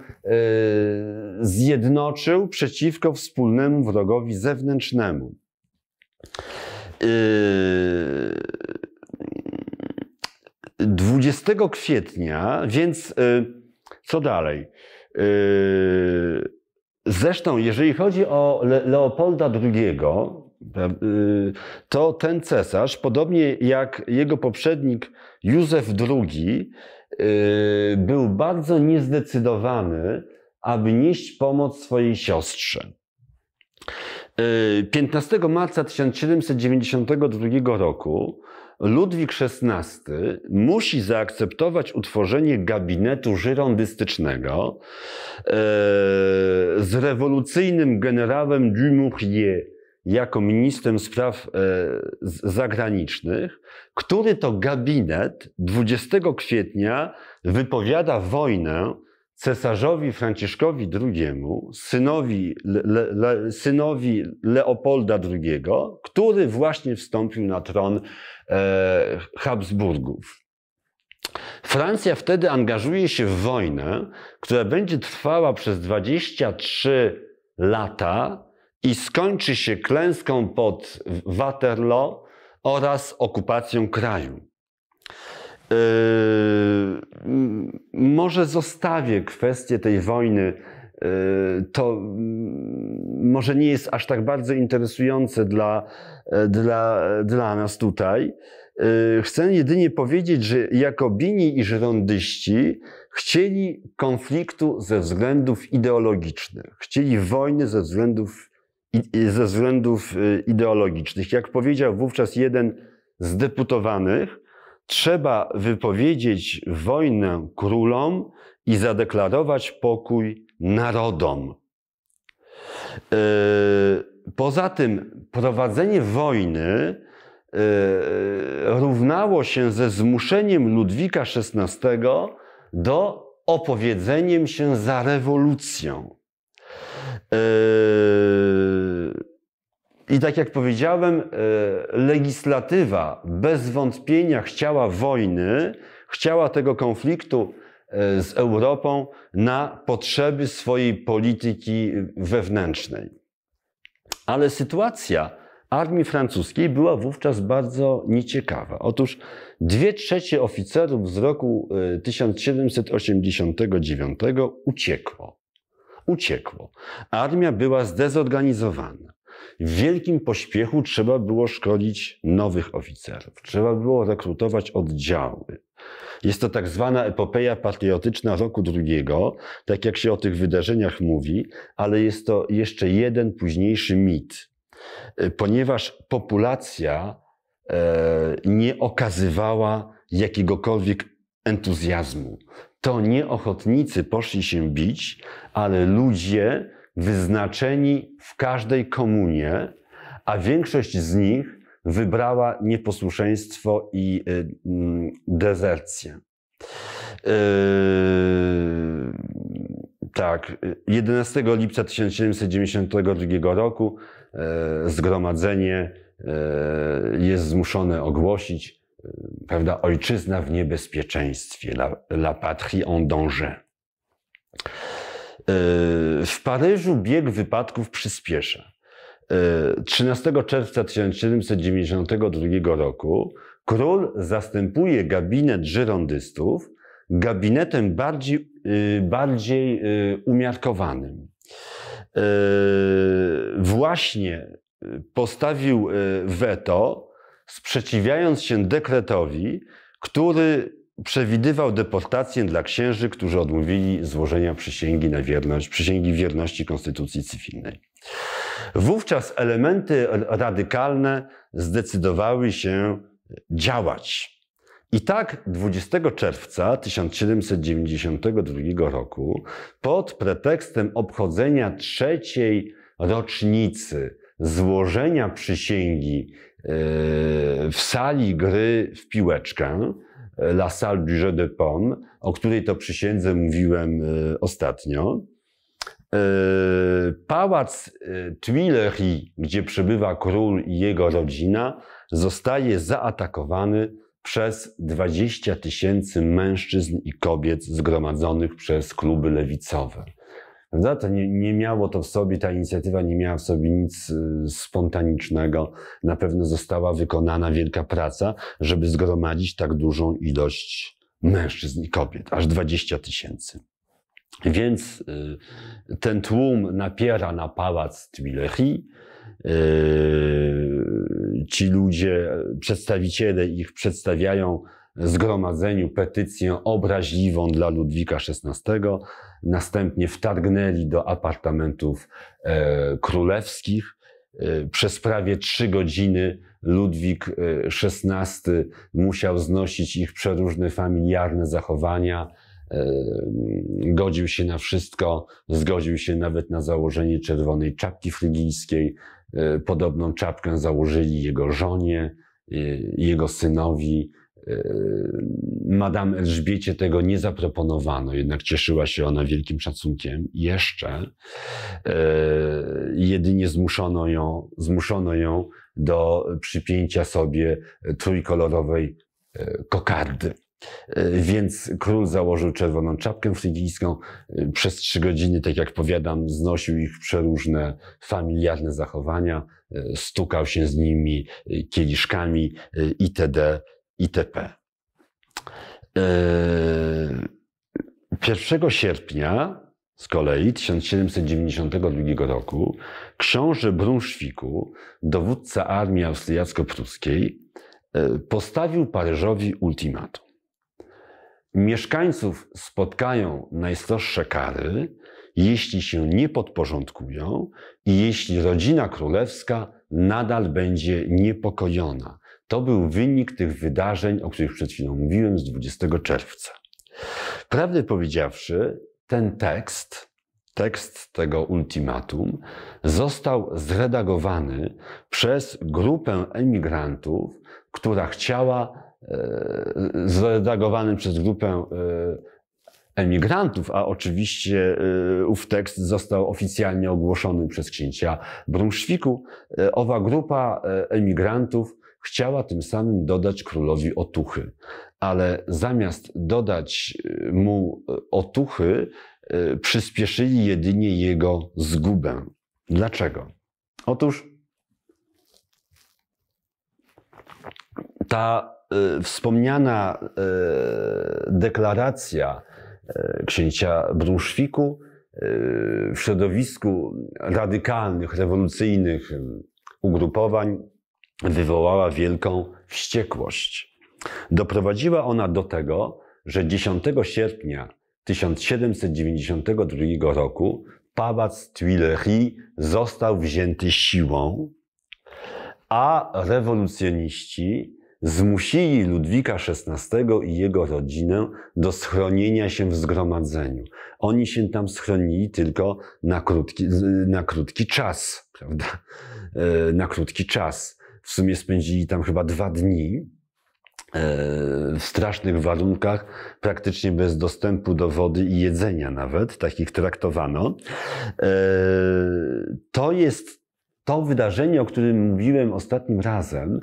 Speaker 1: zjednoczył przeciwko wspólnemu wrogowi zewnętrznemu. E, 20 kwietnia, więc y, co dalej? Y, zresztą, jeżeli chodzi o Leopolda II, y, to ten cesarz, podobnie jak jego poprzednik Józef II, był bardzo niezdecydowany, aby nieść pomoc swojej siostrze. 15 marca 1792 roku Ludwik XVI musi zaakceptować utworzenie gabinetu żyrondystycznego e, z rewolucyjnym generałem Dumouriez jako ministrem spraw e, zagranicznych, który to gabinet 20 kwietnia wypowiada wojnę cesarzowi Franciszkowi II, synowi, Le, Le, synowi Leopolda II, który właśnie wstąpił na tron e, Habsburgów. Francja wtedy angażuje się w wojnę, która będzie trwała przez 23 lata i skończy się klęską pod Waterloo oraz okupacją kraju. Yy, może zostawię kwestię tej wojny. Yy, to mm, może nie jest aż tak bardzo interesujące dla, dla, dla nas tutaj. Yy, chcę jedynie powiedzieć, że Jakobini i Żyrondyści chcieli konfliktu ze względów ideologicznych. Chcieli wojny ze względów, ze względów ideologicznych. Jak powiedział wówczas jeden z deputowanych, trzeba wypowiedzieć wojnę królom i zadeklarować pokój narodom. E, poza tym prowadzenie wojny e, równało się ze zmuszeniem Ludwika XVI do opowiedzeniem się za rewolucją. I tak jak powiedziałem, e, legislatywa bez wątpienia chciała wojny, chciała tego konfliktu e, z Europą na potrzeby swojej polityki wewnętrznej. Ale sytuacja armii francuskiej była wówczas bardzo nieciekawa. Otóż dwie trzecie oficerów z roku 1789 e, uciekło. Uciekło. Armia była zdezorganizowana. W wielkim pośpiechu trzeba było szkolić nowych oficerów, trzeba było rekrutować oddziały. Jest to tak zwana epopeja patriotyczna roku drugiego, tak jak się o tych wydarzeniach mówi, ale jest to jeszcze jeden późniejszy mit, ponieważ populacja e, nie okazywała jakiegokolwiek entuzjazmu. To nie ochotnicy poszli się bić, ale ludzie, wyznaczeni w każdej komunie, a większość z nich wybrała nieposłuszeństwo i y, mm, dezercję. Yy, tak, 11 lipca 1792 roku yy, zgromadzenie jest zmuszone ogłosić, prawda, ojczyzna w niebezpieczeństwie, la, la patrie en danger. W Paryżu bieg wypadków przyspiesza. 13 czerwca 1792 roku król zastępuje gabinet żyrondystów gabinetem bardziej, y, bardziej umiarkowanym. właśnie postawił weto, sprzeciwiając się dekretowi, który przewidywał deportację dla księży, którzy odmówili złożenia przysięgi na wierność, przysięgi wierności konstytucji cywilnej. Wówczas elementy radykalne zdecydowały się działać. I tak 20 czerwca 1792 roku, pod pretekstem obchodzenia trzeciej rocznicy złożenia przysięgi e, w sali gry w piłeczkę, La Salle du Jeu de Pomme, o której to przysiędze mówiłem e, ostatnio. E, pałac e, Tuileries, gdzie przebywa król i jego rodzina, zostaje zaatakowany przez 20 tysięcy mężczyzn i kobiet zgromadzonych przez kluby lewicowe. Prawda? To nie, nie miało to w sobie, ta inicjatywa nie miała w sobie nic y, spontanicznego. Na pewno została wykonana wielka praca, żeby zgromadzić tak dużą ilość mężczyzn i kobiet, aż 20 tysięcy. Więc y, ten tłum napiera na pałac Tuileries. Y, ci ludzie, przedstawiciele ich przedstawiają zgromadzeniu petycję obraźliwą dla Ludwika XVI. Następnie wtargnęli do apartamentów e, królewskich. E, przez prawie trzy godziny Ludwik XVI e, musiał znosić ich przeróżne familiarne zachowania. Godził się na wszystko, zgodził się nawet na założenie czerwonej czapki frygijskiej. Podobną czapkę założyli jego żonie, jego synowi. Madame Elżbiecie tego nie zaproponowano, jednak cieszyła się ona wielkim szacunkiem. Jeszcze e, jedynie zmuszono ją, zmuszono ją do przypięcia sobie trójkolorowej e, kokardy. Więc król założył czerwoną czapkę frygijską. Przez trzy godziny, tak jak powiadam, znosił ich przeróżne familiarne zachowania, stukał się z nimi kieliszkami itd itp. 1 sierpnia z kolei 1792 roku książę Brunszwiku, dowódca armii austriacko-pruskiej, e, postawił Paryżowi ultimatum. Mieszkańców spotkają najstroższe kary, jeśli się nie podporządkują i jeśli rodzina królewska nadal będzie niepokojona, to był wynik tych wydarzeń, o których przed chwilą mówiłem, z 20 czerwca. Prawdę powiedziawszy, ten tekst, tekst tego ultimatum, został zredagowany przez grupę emigrantów, która chciała, e, zredagowany przez grupę e, emigrantów, a oczywiście e, ów tekst został oficjalnie ogłoszony przez księcia Brunszwiku. Owa grupa emigrantów Chciała tym samym dodać królowi otuchy, ale zamiast dodać y, mu y, otuchy, y, przyspieszyli jedynie jego zgubę. Dlaczego? Otóż ta wspomniana deklaracja księcia Brunszwiku w środowisku radykalnych, rewolucyjnych ugrupowań wywołała wielką wściekłość. Doprowadziła ona do tego, że 10 sierpnia 1792 roku pałac Tuileries został wzięty siłą, a rewolucjoniści zmusili Ludwika XVI i jego rodzinę do schronienia się w zgromadzeniu. Oni się tam schronili tylko na krótki, na krótki czas, prawda? E, na krótki czas. W sumie spędzili tam chyba dwa dni e, w strasznych warunkach, praktycznie bez dostępu do wody i jedzenia nawet, takich traktowano. E, to jest to wydarzenie, o którym mówiłem ostatnim razem,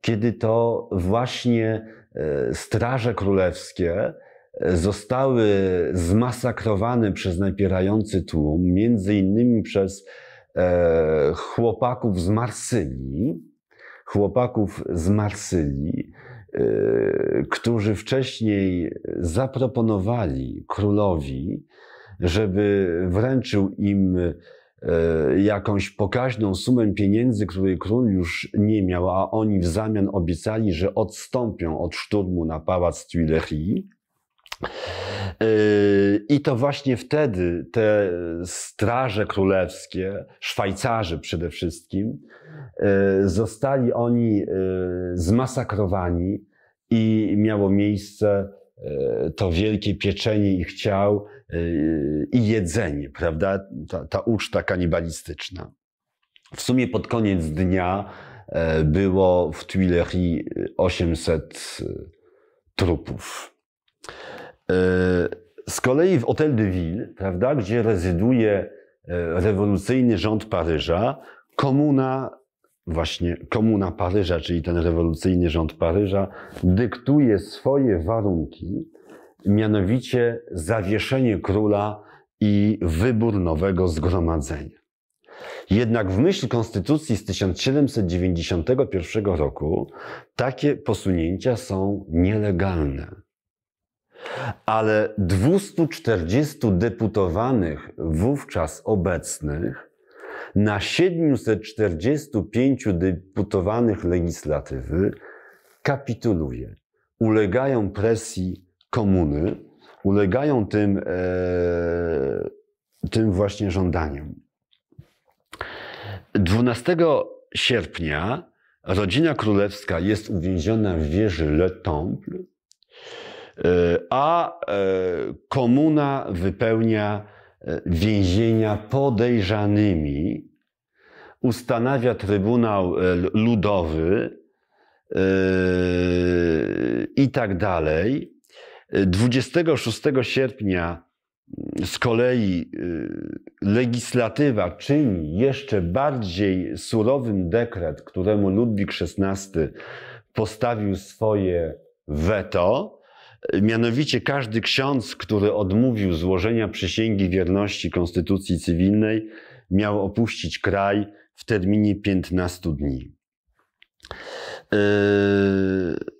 Speaker 1: kiedy to właśnie e, straże królewskie zostały zmasakrowane przez napierający tłum, między innymi przez chłopaków z Marsylii, chłopaków z Marsylii, y, którzy wcześniej zaproponowali królowi, żeby wręczył im e, jakąś pokaźną sumę pieniędzy, której król już nie miał, a oni w zamian obiecali, że odstąpią od szturmu na pałac Tuileries. E, I to właśnie wtedy te straże królewskie, Szwajcarzy przede wszystkim, zostali oni zmasakrowani i miało miejsce to wielkie pieczenie ich ciał i jedzenie, prawda? Ta, ta uczta kanibalistyczna. W sumie pod koniec dnia e, było w Tuileries 800 e, trupów. E, z kolei w Hotel de Ville, prawda, gdzie rezyduje rewolucyjny rząd Paryża, komuna, właśnie komuna Paryża, czyli ten rewolucyjny rząd Paryża, dyktuje swoje warunki mianowicie zawieszenie króla i wybór nowego zgromadzenia. Jednak w myśl konstytucji z 1791 roku takie posunięcia są nielegalne. Ale 240 deputowanych wówczas obecnych na 745 deputowanych legislatywy kapituluje, ulegają presji komuny ulegają tym, e, tym właśnie żądaniom. 12 sierpnia rodzina królewska jest uwięziona w wieży Le Temple, e, a e, komuna wypełnia więzienia podejrzanymi, ustanawia Trybunał e, Ludowy e, i tak dalej. 26 sierpnia z kolei legislatywa czyni jeszcze bardziej surowym dekret, któremu Ludwik XVI postawił swoje weto. Mianowicie każdy ksiądz, który odmówił złożenia przysięgi wierności konstytucji cywilnej, miał opuścić kraj w terminie 15 dni. Yy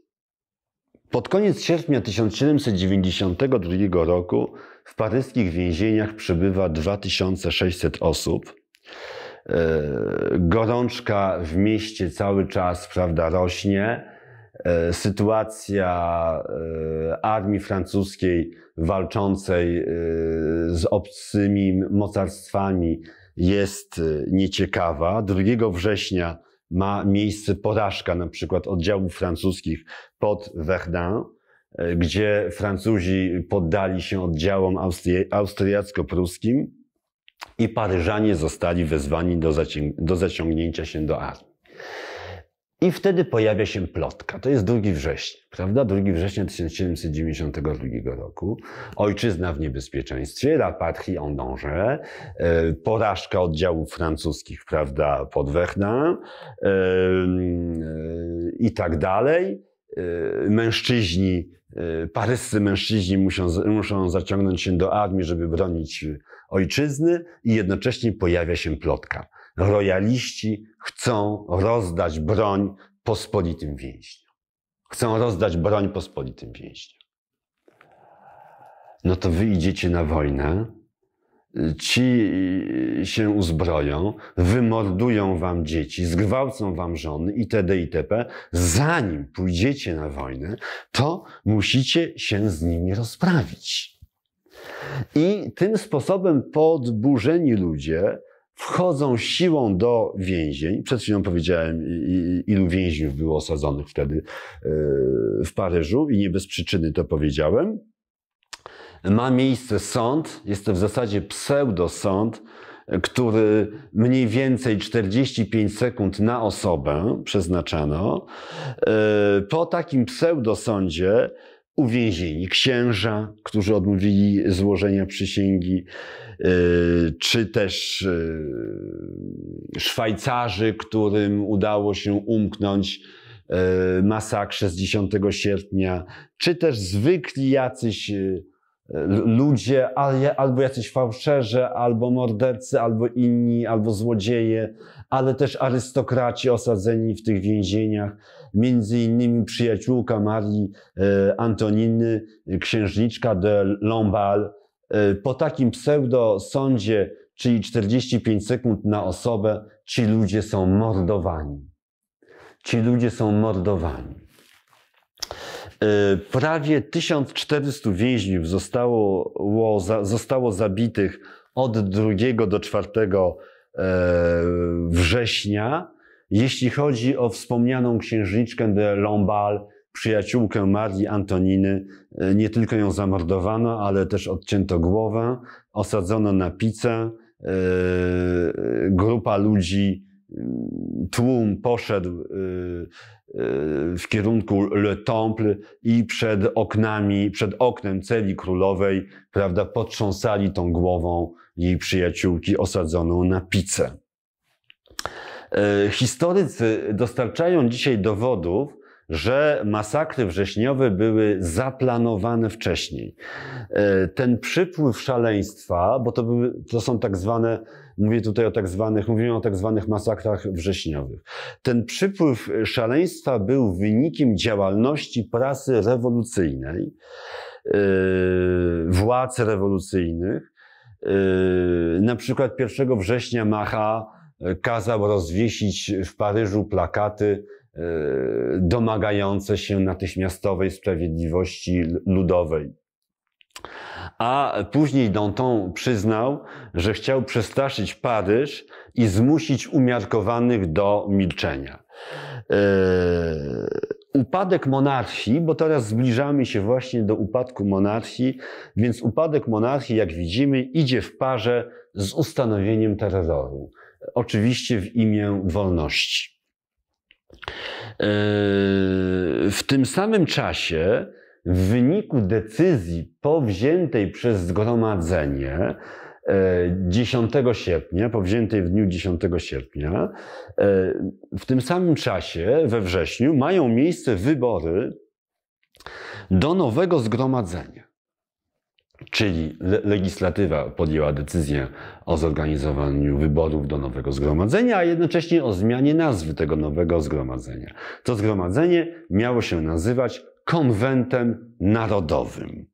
Speaker 1: pod koniec sierpnia 1792 roku w paryskich więzieniach przebywa 2600 osób. E, gorączka w mieście cały czas, prawda, rośnie. E, sytuacja e, armii francuskiej walczącej z obcymi mocarstwami jest nieciekawa. 2 września ma miejsce porażka na przykład oddziałów francuskich pod Verdun, e, gdzie Francuzi poddali się oddziałom austriacko-pruskim i Paryżanie zostali wezwani do, do zaciągnięcia się do armii. I wtedy pojawia się plotka. To jest 2 września, prawda? 2 września 1792 roku. Ojczyzna w niebezpieczeństwie, la patrie en danger, e, porażka oddziałów francuskich, prawda, pod Verdun e, e, i tak dalej. Mężczyźni, paryscy mężczyźni muszą, muszą zaciągnąć się do armii, żeby bronić ojczyzny i jednocześnie pojawia się plotka Rojaliści chcą rozdać broń pospolitym więźniom. Chcą rozdać broń pospolitym więźniom. No to wy idziecie na wojnę, ci się uzbroją, wymordują wam dzieci, zgwałcą wam żony itd. itp. Zanim pójdziecie na wojnę, to musicie się z nimi rozprawić. I tym sposobem podburzeni ludzie wchodzą siłą do więzień. Przed chwilą powiedziałem, ilu więźniów było osadzonych wtedy e, w Paryżu i nie bez przyczyny to powiedziałem. Ma miejsce sąd, jest to w zasadzie pseudosąd, który mniej więcej 45 sekund na osobę przeznaczano. E, po takim pseudosądzie uwięzieni księża, którzy odmówili złożenia przysięgi, y, czy też y, Szwajcarzy, którym udało się umknąć y, masakrze z 10 sierpnia, czy też zwykli jacyś ludzie, albo jacyś fałszerze, albo mordercy, albo inni, albo złodzieje, ale też arystokraci osadzeni w tych więzieniach, między innymi przyjaciółka Marii e, Antoniny, księżniczka de Lombal. E, po takim pseudo sądzie czyli 45 sekund na osobę, ci ludzie są mordowani. Ci ludzie są mordowani. E, prawie 1400 więźniów zostało, zostało zabitych od 2 do 4 e, września. Jeśli chodzi o wspomnianą księżniczkę de Lombard, przyjaciółkę Marii Antoniny, e, nie tylko ją zamordowano, ale też odcięto głowę, osadzono na pizzę. Grupa ludzi tłum poszedł y, y, w kierunku Le Temple i przed oknami, przed oknem celi królowej, prawda, potrząsali tą głową jej przyjaciółki osadzoną na pizzę. E, historycy dostarczają dzisiaj dowodów, że masakry wrześniowe były zaplanowane wcześniej. E, ten przypływ szaleństwa, bo to, były, to są tak zwane Mówię tutaj o tak zwanych, mówimy o tak zwanych masakrach wrześniowych. Ten przypływ szaleństwa był wynikiem działalności prasy rewolucyjnej, yy, władz rewolucyjnych. Yy, na przykład 1 września Macha kazał rozwiesić w Paryżu plakaty domagające się natychmiastowej sprawiedliwości ludowej. A później Danton przyznał, że chciał przestraszyć Paryż i zmusić umiarkowanych do milczenia. Yy, upadek monarchii, bo teraz zbliżamy się właśnie do upadku monarchii, więc upadek monarchii, jak widzimy, idzie w parze z ustanowieniem terroru. Oczywiście w imię wolności. Yy, w tym samym czasie w wyniku decyzji powziętej przez zgromadzenie 10 e, sierpnia, powziętej w dniu 10 sierpnia, e, w tym samym czasie, we wrześniu, mają miejsce wybory do nowego zgromadzenia. Czyli legislatywa podjęła decyzję o zorganizowaniu wyborów do nowego zgromadzenia, a jednocześnie o zmianie nazwy tego nowego zgromadzenia. To zgromadzenie miało się nazywać konwentem narodowym.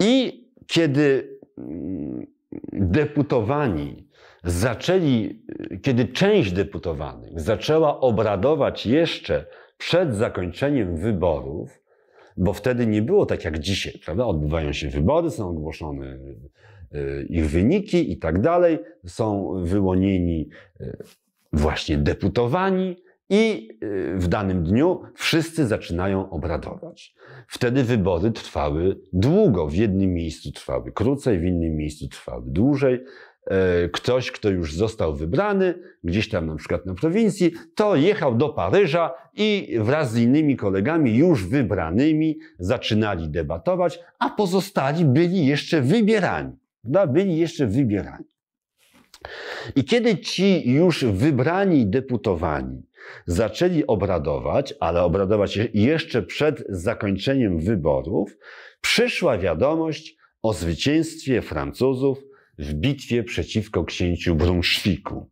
Speaker 1: I kiedy mm, deputowani zaczęli, kiedy część deputowanych zaczęła obradować jeszcze przed zakończeniem wyborów, bo wtedy nie było tak jak dzisiaj, prawda? Odbywają się wybory, są ogłoszone y, ich wyniki i tak dalej, są wyłonieni y, właśnie deputowani, i y, w danym dniu wszyscy zaczynają obradować. Wtedy wybory trwały długo. W jednym miejscu trwały krócej, w innym miejscu trwały dłużej. E, ktoś, kto już został wybrany, gdzieś tam na przykład na prowincji, to jechał do Paryża i wraz z innymi kolegami już wybranymi zaczynali debatować, a pozostali byli jeszcze wybierani. Byli jeszcze wybierani. I kiedy ci już wybrani deputowani zaczęli obradować, ale obradować jeszcze przed zakończeniem wyborów, przyszła wiadomość o zwycięstwie Francuzów w bitwie przeciwko księciu Brunszwiku.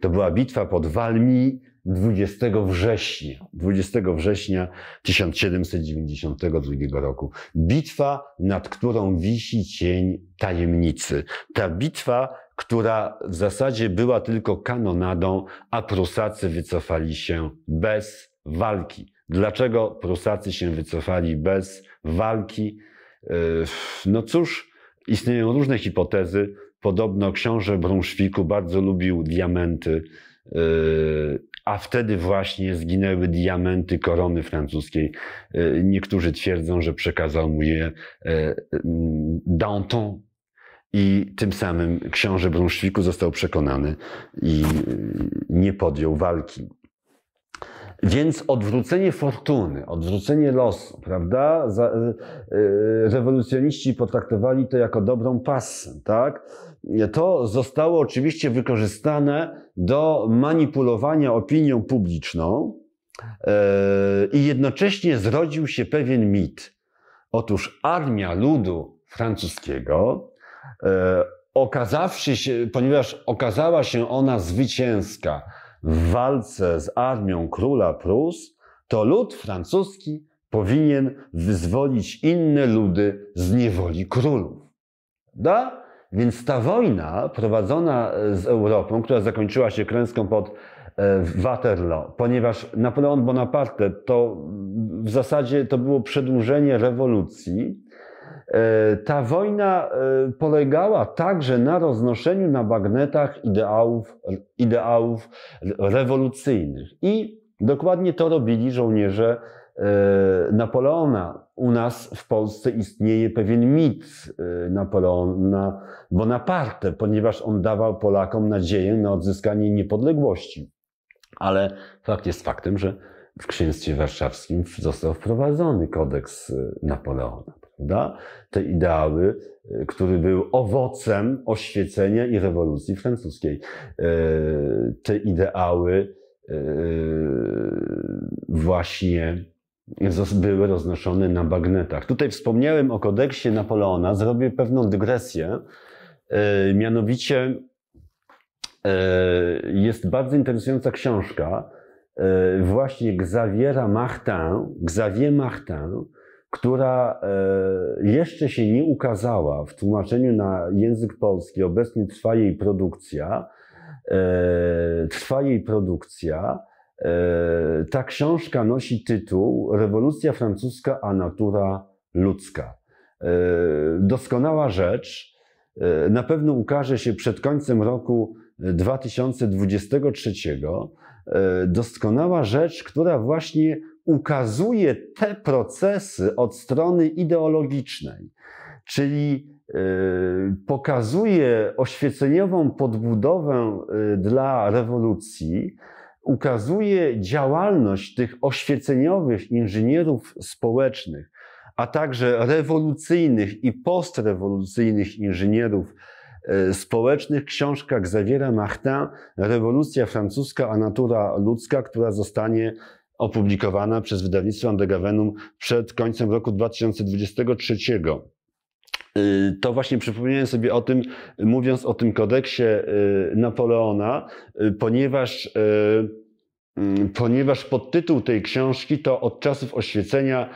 Speaker 1: To była bitwa pod Walmi 20 września, 20 września 1792 roku. Bitwa, nad którą wisi cień tajemnicy. Ta bitwa która w zasadzie była tylko kanonadą, a Prusacy wycofali się bez walki. Dlaczego Prusacy się wycofali bez walki? E, no cóż, istnieją różne hipotezy. Podobno książę Brunszwiku bardzo lubił diamenty, e, a wtedy właśnie zginęły diamenty korony francuskiej. E, niektórzy twierdzą, że przekazał mu je Danton, i tym samym książę Brunszwiku został przekonany i nie podjął walki. Więc odwrócenie fortuny, odwrócenie losu, prawda? Y, y, rewolucjoniści potraktowali to jako dobrą passę, tak? To zostało oczywiście wykorzystane do manipulowania opinią publiczną y, i jednocześnie zrodził się pewien mit. Otóż armia ludu francuskiego E, okazawszy się, ponieważ okazała się ona zwycięska w walce z armią króla Prus, to lud francuski powinien wyzwolić inne ludy z niewoli królów. Da? Więc ta wojna prowadzona z Europą, która zakończyła się klęską pod Waterloo, ponieważ Napoleon Bonaparte to w zasadzie to było przedłużenie rewolucji, E, ta wojna e, polegała także na roznoszeniu na bagnetach ideałów, ideałów rewolucyjnych. I dokładnie to robili żołnierze e, Napoleona. U nas w Polsce istnieje pewien mit Napoleona Bonaparte, ponieważ on dawał Polakom nadzieję na odzyskanie niepodległości. Ale fakt jest faktem, że w księstwie warszawskim został wprowadzony kodeks Napoleona prawda? Te ideały, y, który był owocem oświecenia i rewolucji francuskiej. Te ideały właśnie były roznoszone na bagnetach. Tutaj wspomniałem o kodeksie Napoleona, zrobię pewną dygresję. E, mianowicie jest bardzo interesująca książka właśnie Xaviera Martin, Xavier Martin, która e, jeszcze się nie ukazała w tłumaczeniu na język polski. Obecnie trwa jej produkcja. E, trwa jej produkcja. E, ta książka nosi tytuł Rewolucja francuska, a natura ludzka. Doskonała rzecz. Na pewno ukaże się przed końcem roku 2023. Doskonała rzecz, która właśnie ukazuje te procesy od strony ideologicznej, czyli e, pokazuje oświeceniową podbudowę e, dla rewolucji, ukazuje działalność tych oświeceniowych inżynierów społecznych, a także rewolucyjnych i postrewolucyjnych inżynierów e, społecznych. Książka Xaviera Martin, Rewolucja francuska, a natura ludzka, która zostanie opublikowana przez wydawnictwo Andegavenum przed końcem roku 2023. Y, to właśnie przypomniałem sobie o tym, mówiąc o tym kodeksie y, Napoleona, y, ponieważ, mm, ponieważ podtytuł tej książki to od czasów oświecenia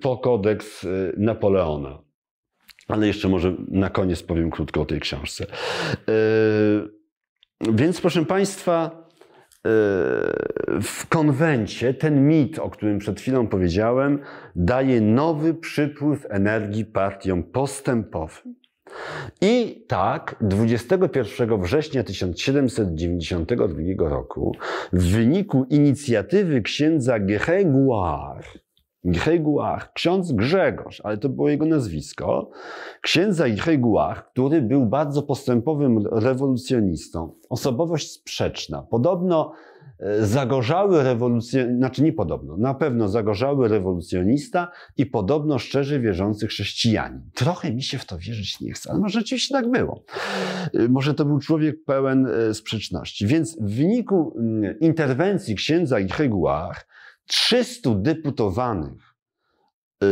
Speaker 1: po kodeks Napoleona. Ale jeszcze może na koniec powiem krótko o tej książce. Więc proszę Państwa, w konwencie ten mit, o którym przed chwilą powiedziałem, daje nowy przypływ energii partiom postępowym. I tak 21 września 1792 roku w wyniku inicjatywy księdza Grégoire Grégoire, ksiądz Grzegorz, ale to było jego nazwisko, księdza Grégoire, który był bardzo postępowym rewolucjonistą, osobowość sprzeczna. Podobno e, zagorzały rewolucjonista, znaczy nie podobno, na pewno zagorzały rewolucjonista i podobno szczerze wierzący chrześcijanin. Trochę mi się w to wierzyć nie chce, ale może rzeczywiście tak było. E, może to był człowiek pełen e, sprzeczności. Więc w wyniku mm, interwencji księdza Grégoire 300 deputowanych y,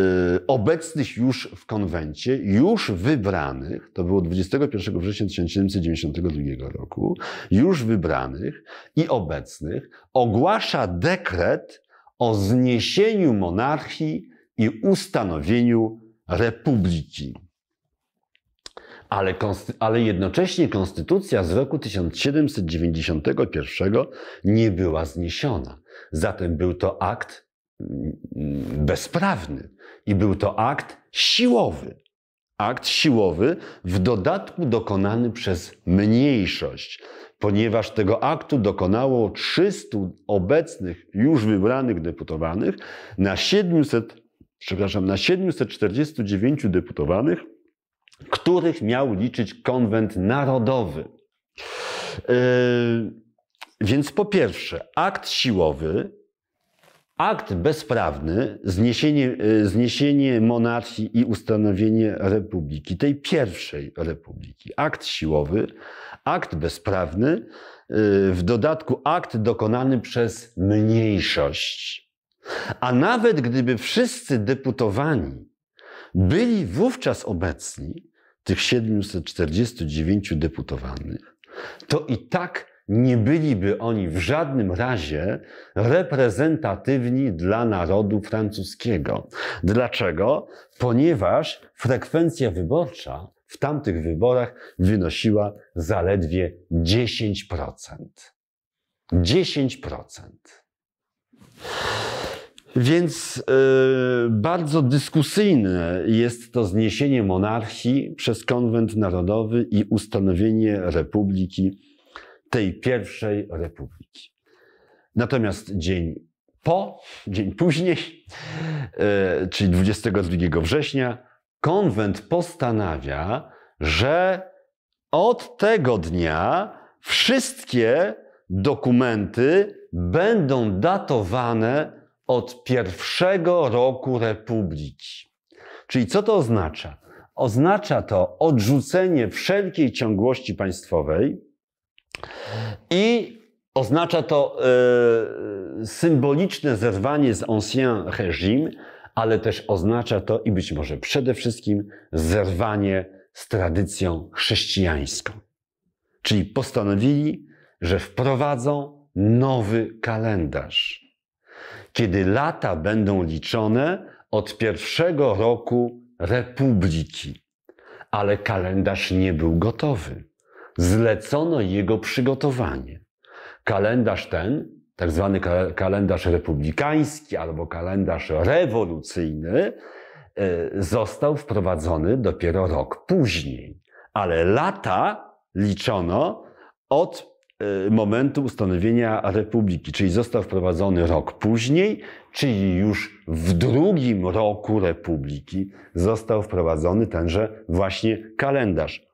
Speaker 1: obecnych już w konwencie, już wybranych, to było 21 września 1792 roku, już wybranych i obecnych, ogłasza dekret o zniesieniu monarchii i ustanowieniu republiki. Ale, ale, jednocześnie konstytucja z roku 1791 nie była zniesiona. Zatem był to akt mm, bezprawny i był to akt siłowy. Akt siłowy, w dodatku dokonany przez mniejszość, ponieważ tego aktu dokonało 300 obecnych, już wybranych deputowanych na 700, przepraszam, na 749 deputowanych, których miał liczyć konwent narodowy. Yy, więc po pierwsze, akt siłowy, akt bezprawny, zniesienie, e, zniesienie monarchii i ustanowienie republiki, tej pierwszej republiki. Akt siłowy, akt bezprawny, e, w dodatku akt dokonany przez mniejszość. A nawet gdyby wszyscy deputowani byli wówczas obecni, tych 749 deputowanych, to i tak nie byliby oni w żadnym razie reprezentatywni dla narodu francuskiego. Dlaczego? Ponieważ frekwencja wyborcza w tamtych wyborach wynosiła zaledwie 10%. 10%. Więc yy, bardzo dyskusyjne jest to zniesienie monarchii przez konwent narodowy i ustanowienie republiki, tej pierwszej republiki. Natomiast dzień po, dzień później, yy, czyli 22 września, konwent postanawia, że od tego dnia wszystkie dokumenty będą datowane od pierwszego roku Republiki. Czyli co to oznacza? Oznacza to odrzucenie wszelkiej ciągłości państwowej i oznacza to e, symboliczne zerwanie z ancien régime, ale też oznacza to i być może przede wszystkim zerwanie z tradycją chrześcijańską. Czyli postanowili, że wprowadzą nowy kalendarz kiedy lata będą liczone od pierwszego roku Republiki. Ale kalendarz nie był gotowy. Zlecono jego przygotowanie. Kalendarz ten, tak zwany kalendarz republikański albo kalendarz rewolucyjny, e, został wprowadzony dopiero rok później. Ale lata liczono od momentu ustanowienia republiki, czyli został wprowadzony rok później, czyli już w drugim roku republiki został wprowadzony tenże właśnie kalendarz.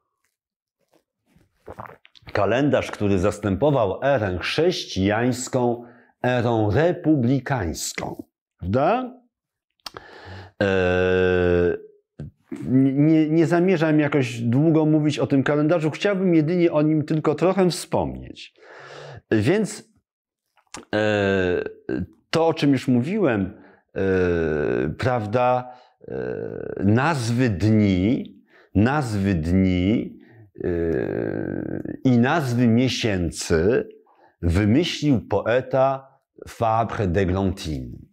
Speaker 1: Kalendarz, który zastępował erę chrześcijańską erą republikańską. Prawda? Eee, nie, nie zamierzam jakoś długo mówić o tym kalendarzu, chciałbym jedynie o nim tylko trochę wspomnieć. Więc e, to, o czym już mówiłem, e, prawda, e, nazwy dni, nazwy dni i nazwy miesięcy wymyślił poeta Fabre d'Eglantine.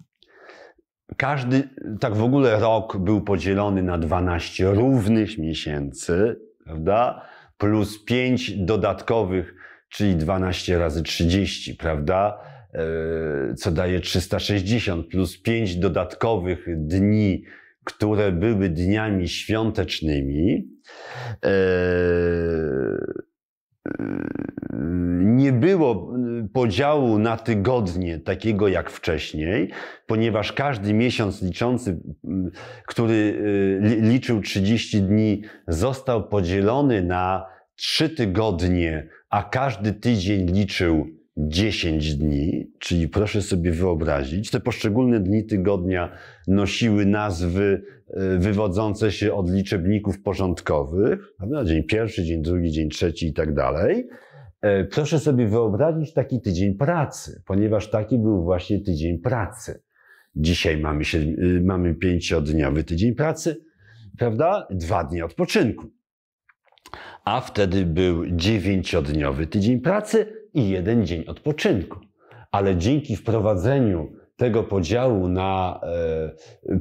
Speaker 1: Każdy, tak w ogóle rok był podzielony na 12 równych miesięcy, prawda? Plus 5 dodatkowych, czyli 12 razy 30, prawda? E, co daje 360, plus 5 dodatkowych dni, które były dniami świątecznymi. E, nie było podziału na tygodnie takiego jak wcześniej, ponieważ każdy miesiąc liczący, który y, liczył 30 dni, został podzielony na 3 tygodnie, a każdy tydzień liczył 10 dni, czyli proszę sobie wyobrazić, te poszczególne dni tygodnia nosiły nazwy wywodzące się od liczebników porządkowych, dzień pierwszy, dzień drugi, dzień trzeci i tak dalej. E, proszę sobie wyobrazić taki tydzień pracy, ponieważ taki był właśnie tydzień pracy. Dzisiaj mamy, y, mamy pięciodniowy tydzień pracy, prawda? Dwa dni odpoczynku. A wtedy był dziewięciodniowy tydzień pracy, i jeden dzień odpoczynku. Ale dzięki wprowadzeniu tego podziału na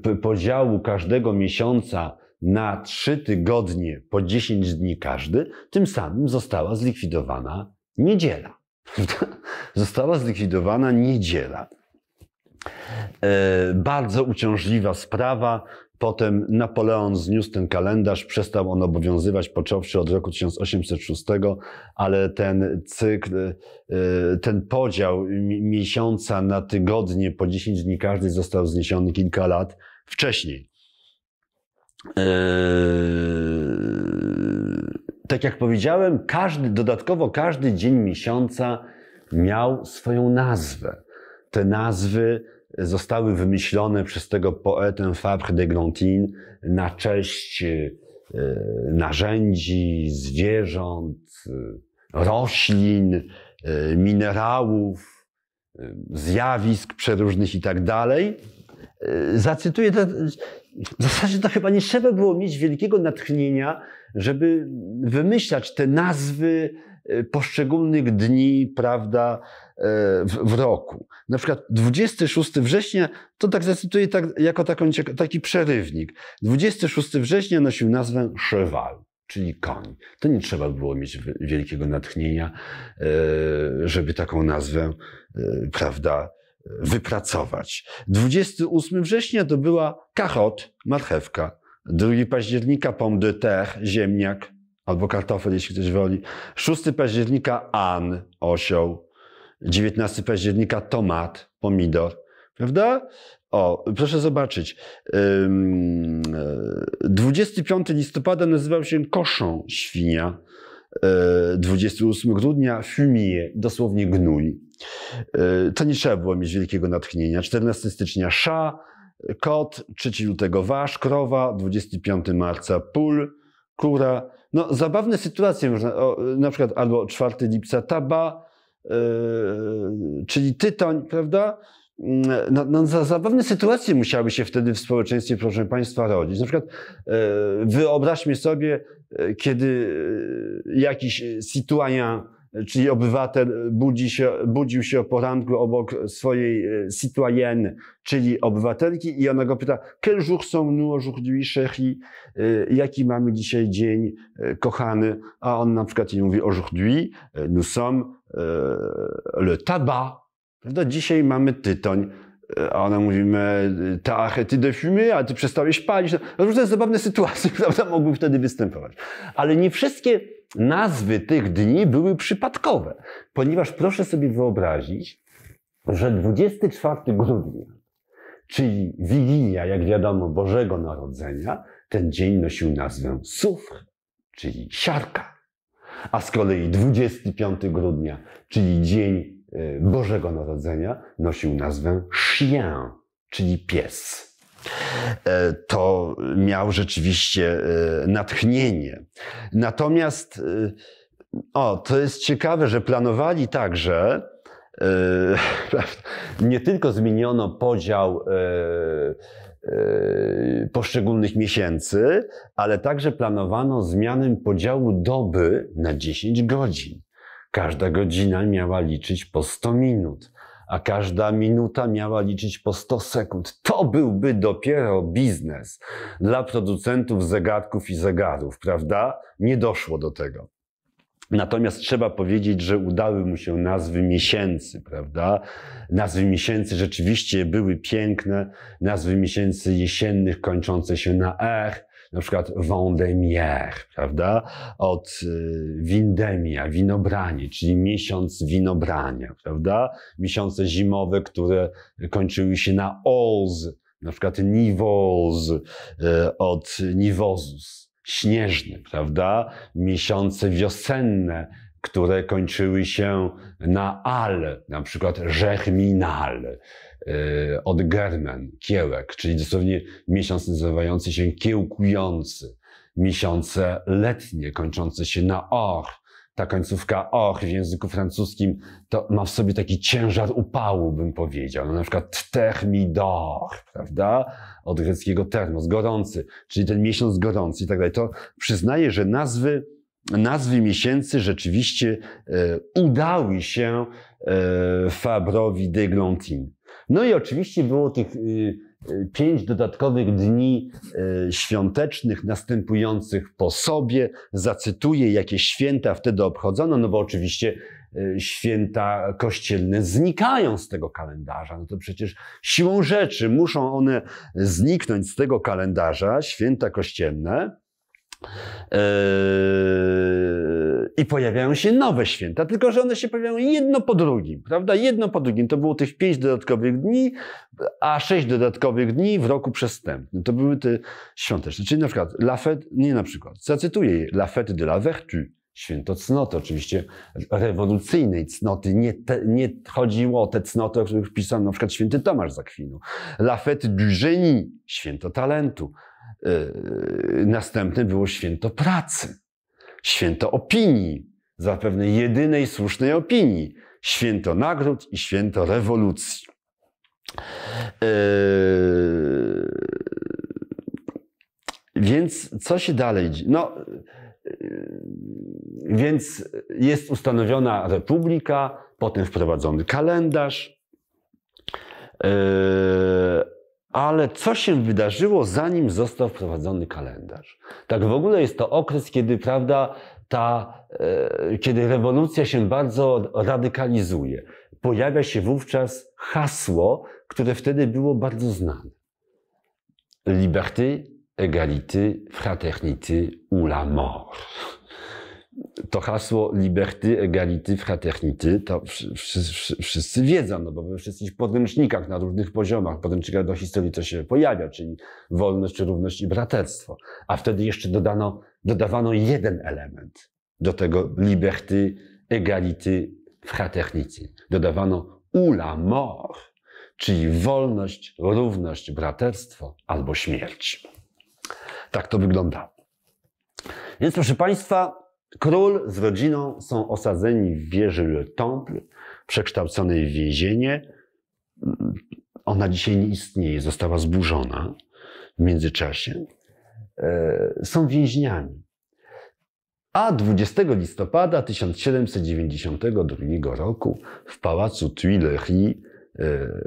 Speaker 1: e, podziału każdego miesiąca na trzy tygodnie po 10 dni każdy, tym samym została zlikwidowana niedziela. [laughs] została zlikwidowana niedziela. E, bardzo uciążliwa sprawa. Potem Napoleon zniósł ten kalendarz, przestał on obowiązywać począwszy od roku 1806, ale ten cykl, e, ten podział miesiąca na tygodnie po 10 dni każdy został zniesiony kilka lat wcześniej. E, tak jak powiedziałem, każdy, dodatkowo każdy dzień miesiąca miał swoją nazwę. Te nazwy zostały wymyślone przez tego poetę Fabre d'Eglantine na cześć e, narzędzi, zwierząt, e, roślin, e, minerałów, zjawisk przeróżnych i tak dalej. Zacytuję, to, w zasadzie to chyba nie trzeba było mieć wielkiego natchnienia, żeby wymyślać te nazwy poszczególnych dni, prawda, y, w, w roku. Na przykład 26 września, to tak zacytuję tak, jako taką, taki przerywnik. 26 września nosił nazwę cheval czyli koń. To nie trzeba było mieć wielkiego natchnienia, żeby taką nazwę, prawda, wypracować. 28 września to była kachot, marchewka. 2 października pomme de terre, ziemniak, albo kartofel, jeśli ktoś woli. 6 października an, osioł. 19 października tomat, pomidor. Prawda? O, proszę zobaczyć. 25 listopada nazywał się koszą świnia. 28 grudnia fumier, dosłownie gnój. To nie trzeba było mieć wielkiego natchnienia. 14 stycznia sza, kot, 3 lutego wasz, krowa, 25 marca pól, kura. No, zabawne sytuacje można, o, na przykład albo 4 lipca taba, yy, czyli tytoń, prawda? No, no, za zabawne sytuacje musiały się wtedy w społeczeństwie, proszę Państwa, rodzić. Na przykład yy, wyobraźmy sobie, yy, kiedy jakiś citoyen czyli obywatel budzi się, budził się o poranku obok swojej e, citoyenne, czyli obywatelki i ona go pyta, quel jour sont nous aujourd'hui, chérie? E, jaki mamy dzisiaj dzień, e, kochany? A on na przykład jej mówi, aujourd'hui nous sommes le tabac. Prawda? Dzisiaj mamy tytoń. A ona mówi, t'as arrêté de fumer, a ty przestałeś palić. Różne zabawne sytuacje, [laughs] prawda, mogły wtedy występować. Ale nie wszystkie nazwy tych dni były przypadkowe, ponieważ proszę sobie wyobrazić, że 24 grudnia, czyli Wigilia, jak wiadomo, Bożego Narodzenia, ten dzień nosił nazwę Sufr, czyli siarka. A z kolei 25 grudnia, czyli dzień e, Bożego Narodzenia, nosił nazwę Chien, czyli pies. E, to miał rzeczywiście e, natchnienie. Natomiast, e, o, to jest ciekawe, że planowali także, [laughs] nie tylko zmieniono podział poszczególnych miesięcy, ale także planowano zmianę podziału doby na 10 godzin. Każda godzina miała liczyć po 100 minut a każda minuta miała liczyć po 100 sekund. To byłby dopiero biznes dla producentów zegarków i zegarów, prawda? Nie doszło do tego. Natomiast trzeba powiedzieć, że udały mu się nazwy miesięcy, prawda? Nazwy miesięcy rzeczywiście były piękne, nazwy miesięcy jesiennych kończące się na R, na przykład Vendemiaire, prawda? Od y, Windemia, winobranie, czyli miesiąc winobrania, prawda? Miesiące zimowe, które kończyły się na oz, na przykład niwoz, y, od niwozus, śnieżny, prawda? Miesiące wiosenne, które kończyły się na al, na przykład żechminal, E, od germen, kiełek, czyli dosłownie miesiąc nazywający się kiełkujący, miesiące letnie kończące się na or. Ta końcówka or w języku francuskim to ma w sobie taki ciężar upału, bym powiedział. No, na przykład thermidor, prawda? Od greckiego termos, gorący, czyli ten miesiąc gorący i tak dalej. To przyznaję, że nazwy, nazwy miesięcy rzeczywiście e, udały się e, Fabrowi d'Eglantine. No i oczywiście było tych y, y, pięć dodatkowych dni y, świątecznych następujących po sobie. Zacytuję, jakie święta wtedy obchodzono, no bo oczywiście święta kościelne znikają z tego kalendarza. No to przecież siłą rzeczy muszą one zniknąć z tego kalendarza, święta kościelne. Yy, I pojawiają się nowe święta, tylko że one się pojawiają jedno po drugim, prawda? Jedno po drugim. To było tych pięć dodatkowych dni, a sześć dodatkowych dni w roku przestępnym. To były te świąteczne. Czyli na przykład la fête, nie na przykład, zacytuję je, la fête de la vertu, święto cnoty, oczywiście rewolucyjnej cnoty. Nie, te, nie chodziło o te cnoty, o których pisał na przykład święty Tomasz Zakwinu. La fête du génie, święto talentu. Yy, następne było święto pracy, święto opinii, zapewne jedynej słusznej opinii, święto nagród i święto rewolucji. Yy, więc co się dalej dzieje? No, yy, Więc jest ustanowiona republika, potem wprowadzony kalendarz. Ale co się wydarzyło, zanim został wprowadzony kalendarz? Tak w ogóle jest to okres, kiedy, prawda, ta, yy, kiedy rewolucja się bardzo radykalizuje. Pojawia się wówczas hasło, które wtedy było bardzo znane. Liberté, égalité, fraternité ou la mort to hasło liberty, egality, fraternity, to wszyscy, wszyscy wiedzą, no bo we wszystkich podręcznikach na różnych poziomach, podręcznikach do historii to się pojawia, czyli wolność, równość i braterstwo. A wtedy jeszcze dodano, dodawano jeden element do tego liberty, egality, fraternity. Dodawano ula mort, czyli wolność, równość, braterstwo albo śmierć. Tak to wyglądało. Więc proszę Państwa, Król z rodziną są osadzeni w wieży Le Temple, przekształconej w więzienie. Ona dzisiaj nie istnieje, została zburzona w międzyczasie. E, są więźniami. A 20 listopada 1792 roku w pałacu Tuileries e,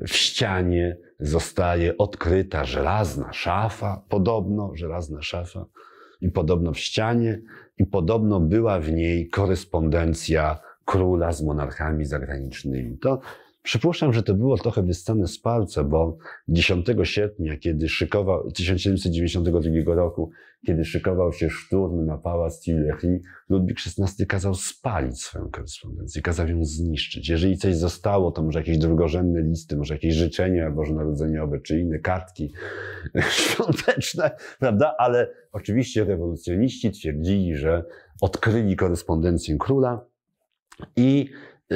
Speaker 1: w ścianie zostaje odkryta żelazna szafa, podobno żelazna szafa, i podobno w ścianie i podobno była w niej korespondencja króla z monarchami zagranicznymi. To Przypuszczam, że to było trochę wyssane z palca, bo 10 sierpnia, kiedy szykował, 1792 roku, kiedy szykował się szturm na pałac Tuileries, Ludwik XVI kazał spalić swoją korespondencję, kazał ją zniszczyć. Jeżeli coś zostało, to może jakieś drugorzędne listy, może jakieś życzenia bożonarodzeniowe, czy inne kartki [laughs] świąteczne, prawda? Ale oczywiście rewolucjoniści twierdzili, że odkryli korespondencję króla i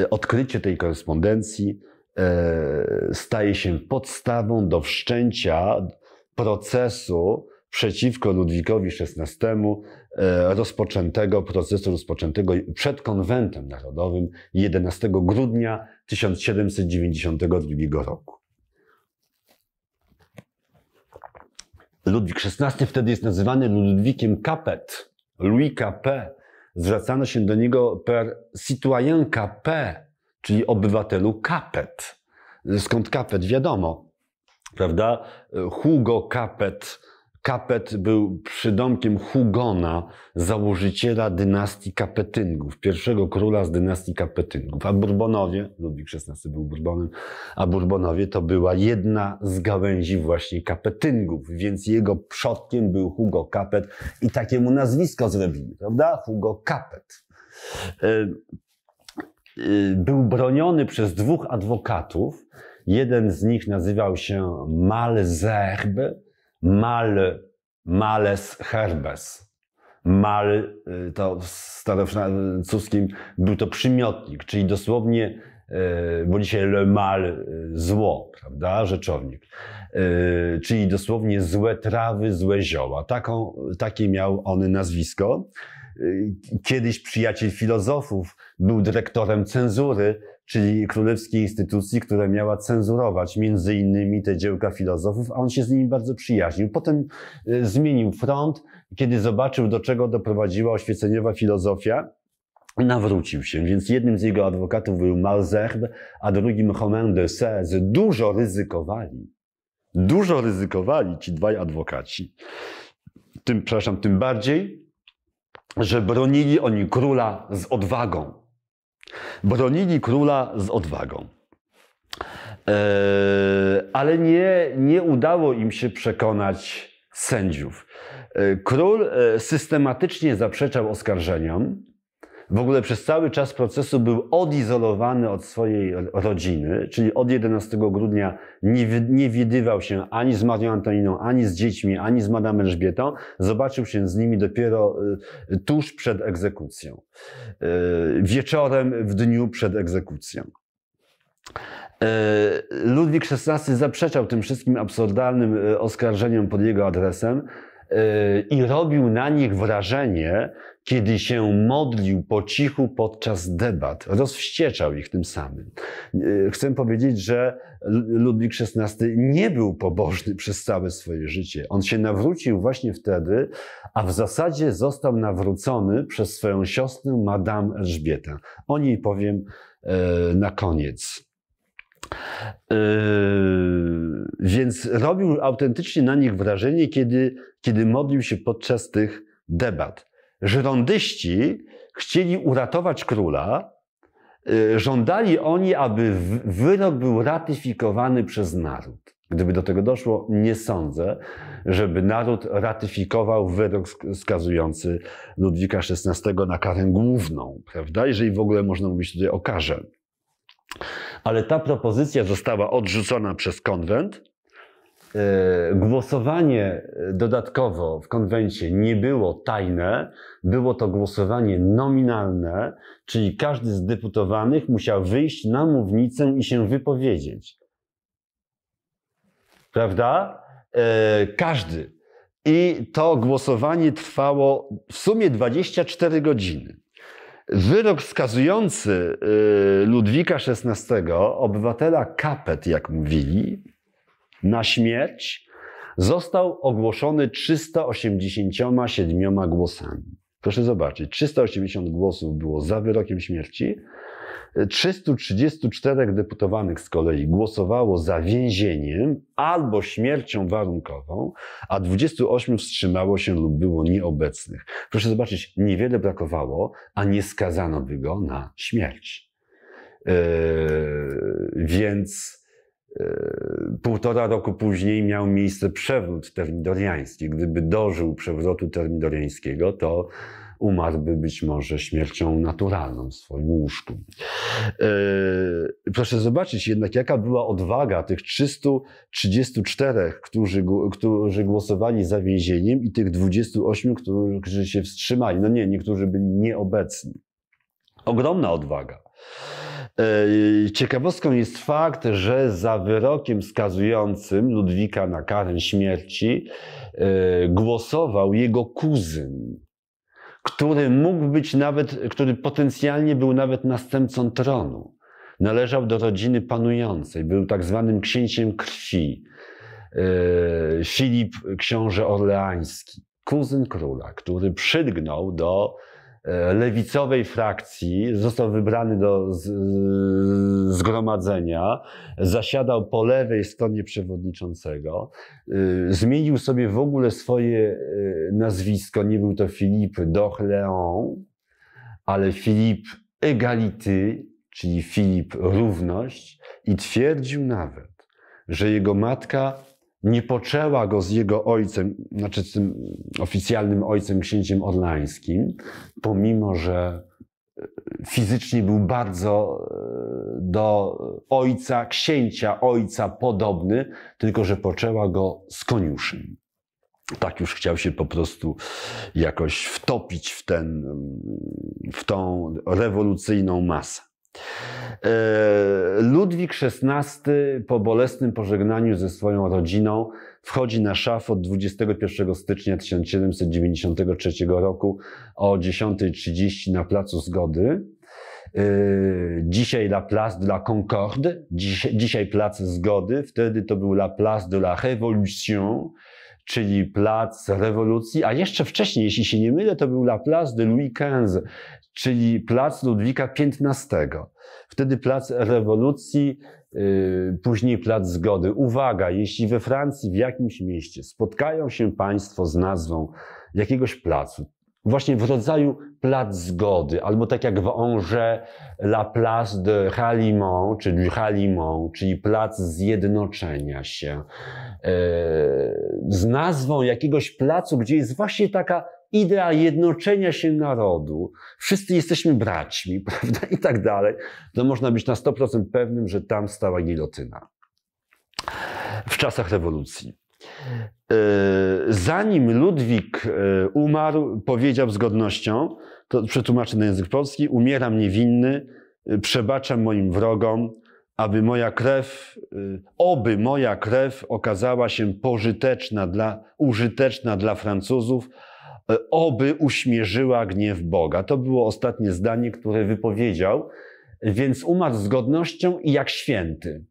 Speaker 1: odkrycie tej korespondencji e, staje się podstawą do wszczęcia procesu przeciwko Ludwikowi XVI, e, rozpoczętego, procesu rozpoczętego przed konwentem narodowym 11 grudnia 1792 roku. Ludwik XVI wtedy jest nazywany Ludwikiem Capet, Louis Capet, zwracano się do niego per citoyen P, czyli obywatelu Capet. Skąd Capet? Wiadomo, prawda? Hugo Capet. Capet był przydomkiem Hugona, założyciela dynastii Kapetyngów, pierwszego króla z dynastii Kapetyngów. A Bourbonowie, Ludwik XVI był Bourbonem, a Bourbonowie to była jedna z gałęzi właśnie Kapetyngów, więc jego przodkiem był Hugo Capet i takiemu nazwisko zrobili, prawda? Hugo Capet. E, e, był broniony przez dwóch adwokatów. Jeden z nich nazywał się Malzerbe, mal, males herbes. Mal y, to w starofrancuskim był to przymiotnik, czyli dosłownie, y, bo dzisiaj le mal y, zło, prawda, rzeczownik. Czyli dosłownie złe trawy, złe zioła. Taką, takie miał on nazwisko. Kiedyś przyjaciel filozofów był dyrektorem cenzury czyli królewskiej instytucji, która miała cenzurować między innymi te dziełka filozofów, a on się z nimi bardzo przyjaźnił. Potem y, zmienił front, kiedy zobaczył, do czego doprowadziła oświeceniowa filozofia, nawrócił się. Więc jednym z jego adwokatów był Malzerbe, a drugim Romain de. Dużo ryzykowali. Dużo ryzykowali ci dwaj adwokaci. Tym, przepraszam, tym bardziej, że bronili oni króla z odwagą. Bronili króla z odwagą. E, ale nie, nie udało im się przekonać sędziów. E, król e, systematycznie zaprzeczał oskarżeniom, w ogóle przez cały czas procesu był odizolowany od swojej rodziny, czyli od 11 grudnia nie, nie widywał się ani z Marią Antoniną, ani z dziećmi, ani z Madame Elżbietą. Zobaczył się z nimi dopiero y, tuż przed egzekucją. Y, wieczorem w dniu przed egzekucją. Y, Ludwik XVI zaprzeczał tym wszystkim absurdalnym oskarżeniom pod jego adresem i robił na nich wrażenie, kiedy się modlił po cichu podczas debat. Rozwścieczał ich tym samym. Chcę powiedzieć, że Ludwik XVI nie był pobożny przez całe swoje życie. On się nawrócił właśnie wtedy, a w zasadzie został nawrócony przez swoją siostrę, Madame Elżbietę. O niej powiem na koniec. Yy, więc robił autentycznie na nich wrażenie, kiedy, kiedy modlił się podczas tych debat. Żyrondyści chcieli uratować króla, yy, żądali oni, aby wyrok był ratyfikowany przez naród. Gdyby do tego doszło, nie sądzę, żeby naród ratyfikował wyrok skazujący Ludwika XVI na karę główną, prawda? Jeżeli w ogóle można mówić tutaj o karze. Ale ta propozycja została odrzucona przez konwent. E, głosowanie dodatkowo w konwencie nie było tajne, było to głosowanie nominalne, czyli każdy z deputowanych musiał wyjść na mównicę i się wypowiedzieć. Prawda? E, każdy. I to głosowanie trwało w sumie 24 godziny. Wyrok skazujący Ludwika XVI, obywatela kapet, jak mówili, na śmierć, został ogłoszony 387 głosami. Proszę zobaczyć, 380 głosów było za wyrokiem śmierci, 334 deputowanych z kolei głosowało za więzieniem albo śmiercią warunkową, a 28 wstrzymało się lub było nieobecnych. Proszę zobaczyć, niewiele brakowało, a nie skazano by go na śmierć. Yy, więc półtora roku później miał miejsce przewrót termidoriański. Gdyby dożył przewrotu termidoriańskiego, to umarłby być może śmiercią naturalną w swoim łóżku. E, proszę zobaczyć jednak, jaka była odwaga tych 334, którzy, którzy głosowali za więzieniem i tych 28, którzy się wstrzymali. No nie, niektórzy byli nieobecni. Ogromna odwaga. E, ciekawostką jest fakt, że za wyrokiem skazującym Ludwika na karę śmierci e, głosował jego kuzyn, który mógł być nawet, który potencjalnie był nawet następcą tronu. Należał do rodziny panującej, był tak zwanym księciem krwi. E, Filip, książę orleański, kuzyn króla, który przydgnął do lewicowej frakcji, został wybrany do zgromadzenia, zasiadał po lewej stronie przewodniczącego, e, zmienił sobie w ogóle swoje e, nazwisko, nie był to Philippe d'Orléans, ale Philippe Égalité, czyli Filip Równość i twierdził nawet, że jego matka nie poczęła go z jego ojcem, znaczy z tym oficjalnym ojcem księciem orlańskim, pomimo że e, fizycznie był bardzo e, do ojca, księcia ojca podobny, tylko że poczęła go z koniuszym. Tak już chciał się po prostu jakoś wtopić w, ten, w tą rewolucyjną masę. E, Ludwik XVI po bolesnym pożegnaniu ze swoją rodziną wchodzi na szafot 21 stycznia 1793 roku o 10.30 na Placu Zgody. E, dzisiaj La Place de la Concorde, dzisiaj Plac Zgody, wtedy to był La Place de la Révolution, czyli plac rewolucji, a jeszcze wcześniej, jeśli się nie mylę, to był La Place de Louis XV, czyli plac Ludwika XV. Wtedy plac rewolucji, yy, później plac zgody. Uwaga, jeśli we Francji w jakimś mieście spotkają się Państwo z nazwą jakiegoś placu, właśnie w rodzaju plac zgody, albo tak jak w Angers la place de ralliement, czy du ralliement, czyli plac zjednoczenia się, yy, z nazwą jakiegoś placu, gdzie jest właśnie taka idea jednoczenia się narodu, wszyscy jesteśmy braćmi, [laughs] prawda, i tak dalej, to można być na 100% pewnym, że tam stała gilotyna. W czasach rewolucji. E, zanim Ludwik e, umarł, powiedział z godnością, to przetłumaczę na język polski, umieram niewinny, e, przebaczam moim wrogom,
Speaker 2: aby moja krew, oby moja krew okazała się pożyteczna dla, użyteczna dla Francuzów, oby uśmierzyła gniew Boga. To było ostatnie zdanie, które wypowiedział, więc umarł z godnością i jak święty.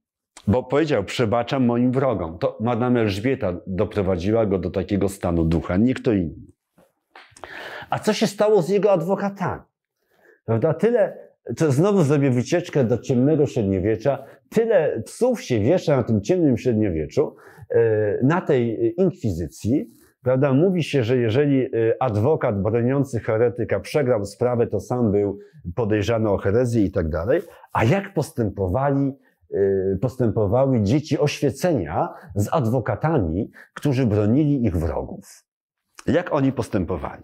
Speaker 2: Bo powiedział, przebaczam moim wrogom. To Madame Elżbieta doprowadziła go do takiego stanu ducha, nie kto inny. A co się stało z jego adwokatami? Prawda? Tyle, to znowu zrobię wycieczkę do ciemnego średniowiecza, tyle psów się wiesza na tym ciemnym średniowieczu, e, na tej inkwizycji, prawda? Mówi się, że jeżeli e, adwokat broniący heretyka przegrał sprawę, to sam był podejrzany o herezję i tak dalej. A jak postępowali Y, postępowały dzieci oświecenia z adwokatami, którzy bronili ich wrogów. Jak oni postępowali?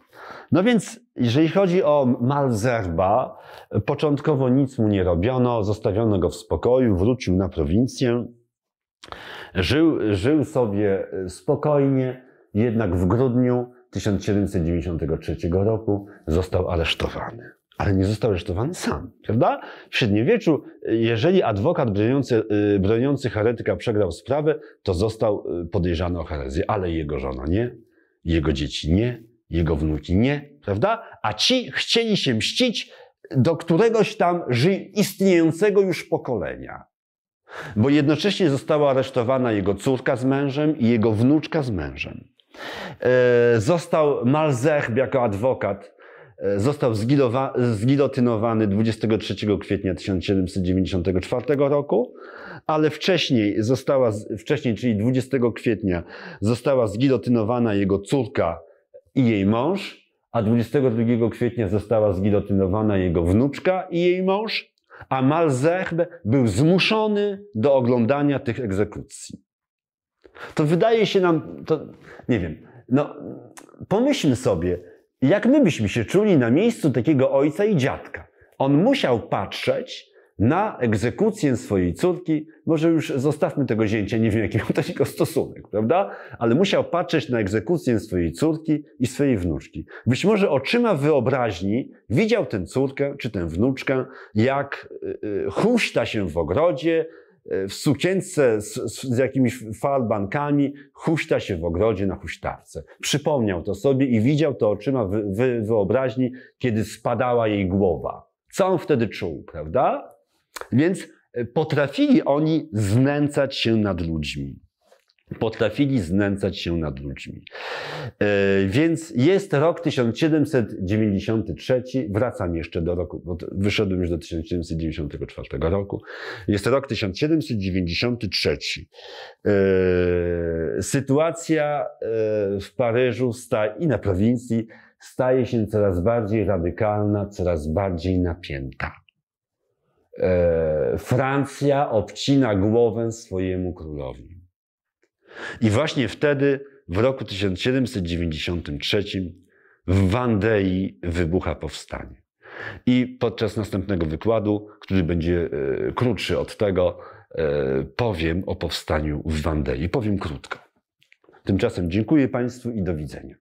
Speaker 2: No więc, jeżeli chodzi o Malzerba, początkowo nic mu nie robiono, zostawiono go w spokoju, wrócił na prowincję, żył, żył sobie spokojnie, jednak w grudniu 1793 roku został aresztowany ale nie został aresztowany sam, prawda? W średniowieczu, jeżeli adwokat broniący, y, broniący heretyka przegrał sprawę, to został y, podejrzany o herezję, ale jego żona nie, jego dzieci nie, jego wnuki nie, prawda? A ci chcieli się mścić do któregoś tam istniejącego już pokolenia. Bo jednocześnie została aresztowana jego córka z mężem i jego wnuczka z mężem. E, został Malzech jako adwokat E, został zgilotynowany 23 kwietnia 1794 roku, ale wcześniej została, wcześniej, czyli 20 kwietnia, została zgilotynowana jego córka i jej mąż, a 22 kwietnia została zgilotynowana jego wnuczka i jej mąż, a Malzerbe był zmuszony do oglądania tych egzekucji. To wydaje się nam, to nie wiem, no pomyślmy sobie, jak my byśmy się czuli na miejscu takiego ojca i dziadka? On musiał patrzeć na egzekucję swojej córki, może już zostawmy tego zięcia, nie wiem jaki miał do stosunek, prawda? Ale musiał patrzeć na egzekucję swojej córki i swojej wnuczki. Być może oczyma wyobraźni widział tę córkę czy tę wnuczkę, jak y, y, huśta się w ogrodzie, w sukience z, z, jakimiś falbankami huśta się w ogrodzie na huśtawce. Przypomniał to sobie i widział to oczyma wy, wy, wyobraźni, kiedy spadała jej głowa. Co on wtedy czuł, prawda? Więc e, potrafili oni znęcać się nad ludźmi potrafili znęcać się nad ludźmi. E, więc jest rok 1793, wracam jeszcze do roku, bo wyszedłem już do 1794 roku. Jest rok 1793. E, sytuacja e, w Paryżu i na prowincji staje się coraz bardziej radykalna, coraz bardziej napięta. Francja obcina głowę swojemu królowi. I właśnie wtedy, w roku 1793, w Wandei wybucha powstanie. I podczas następnego wykładu, który będzie e, krótszy od tego, e, powiem o powstaniu w Wandei. Powiem krótko. Tymczasem dziękuję Państwu i do widzenia.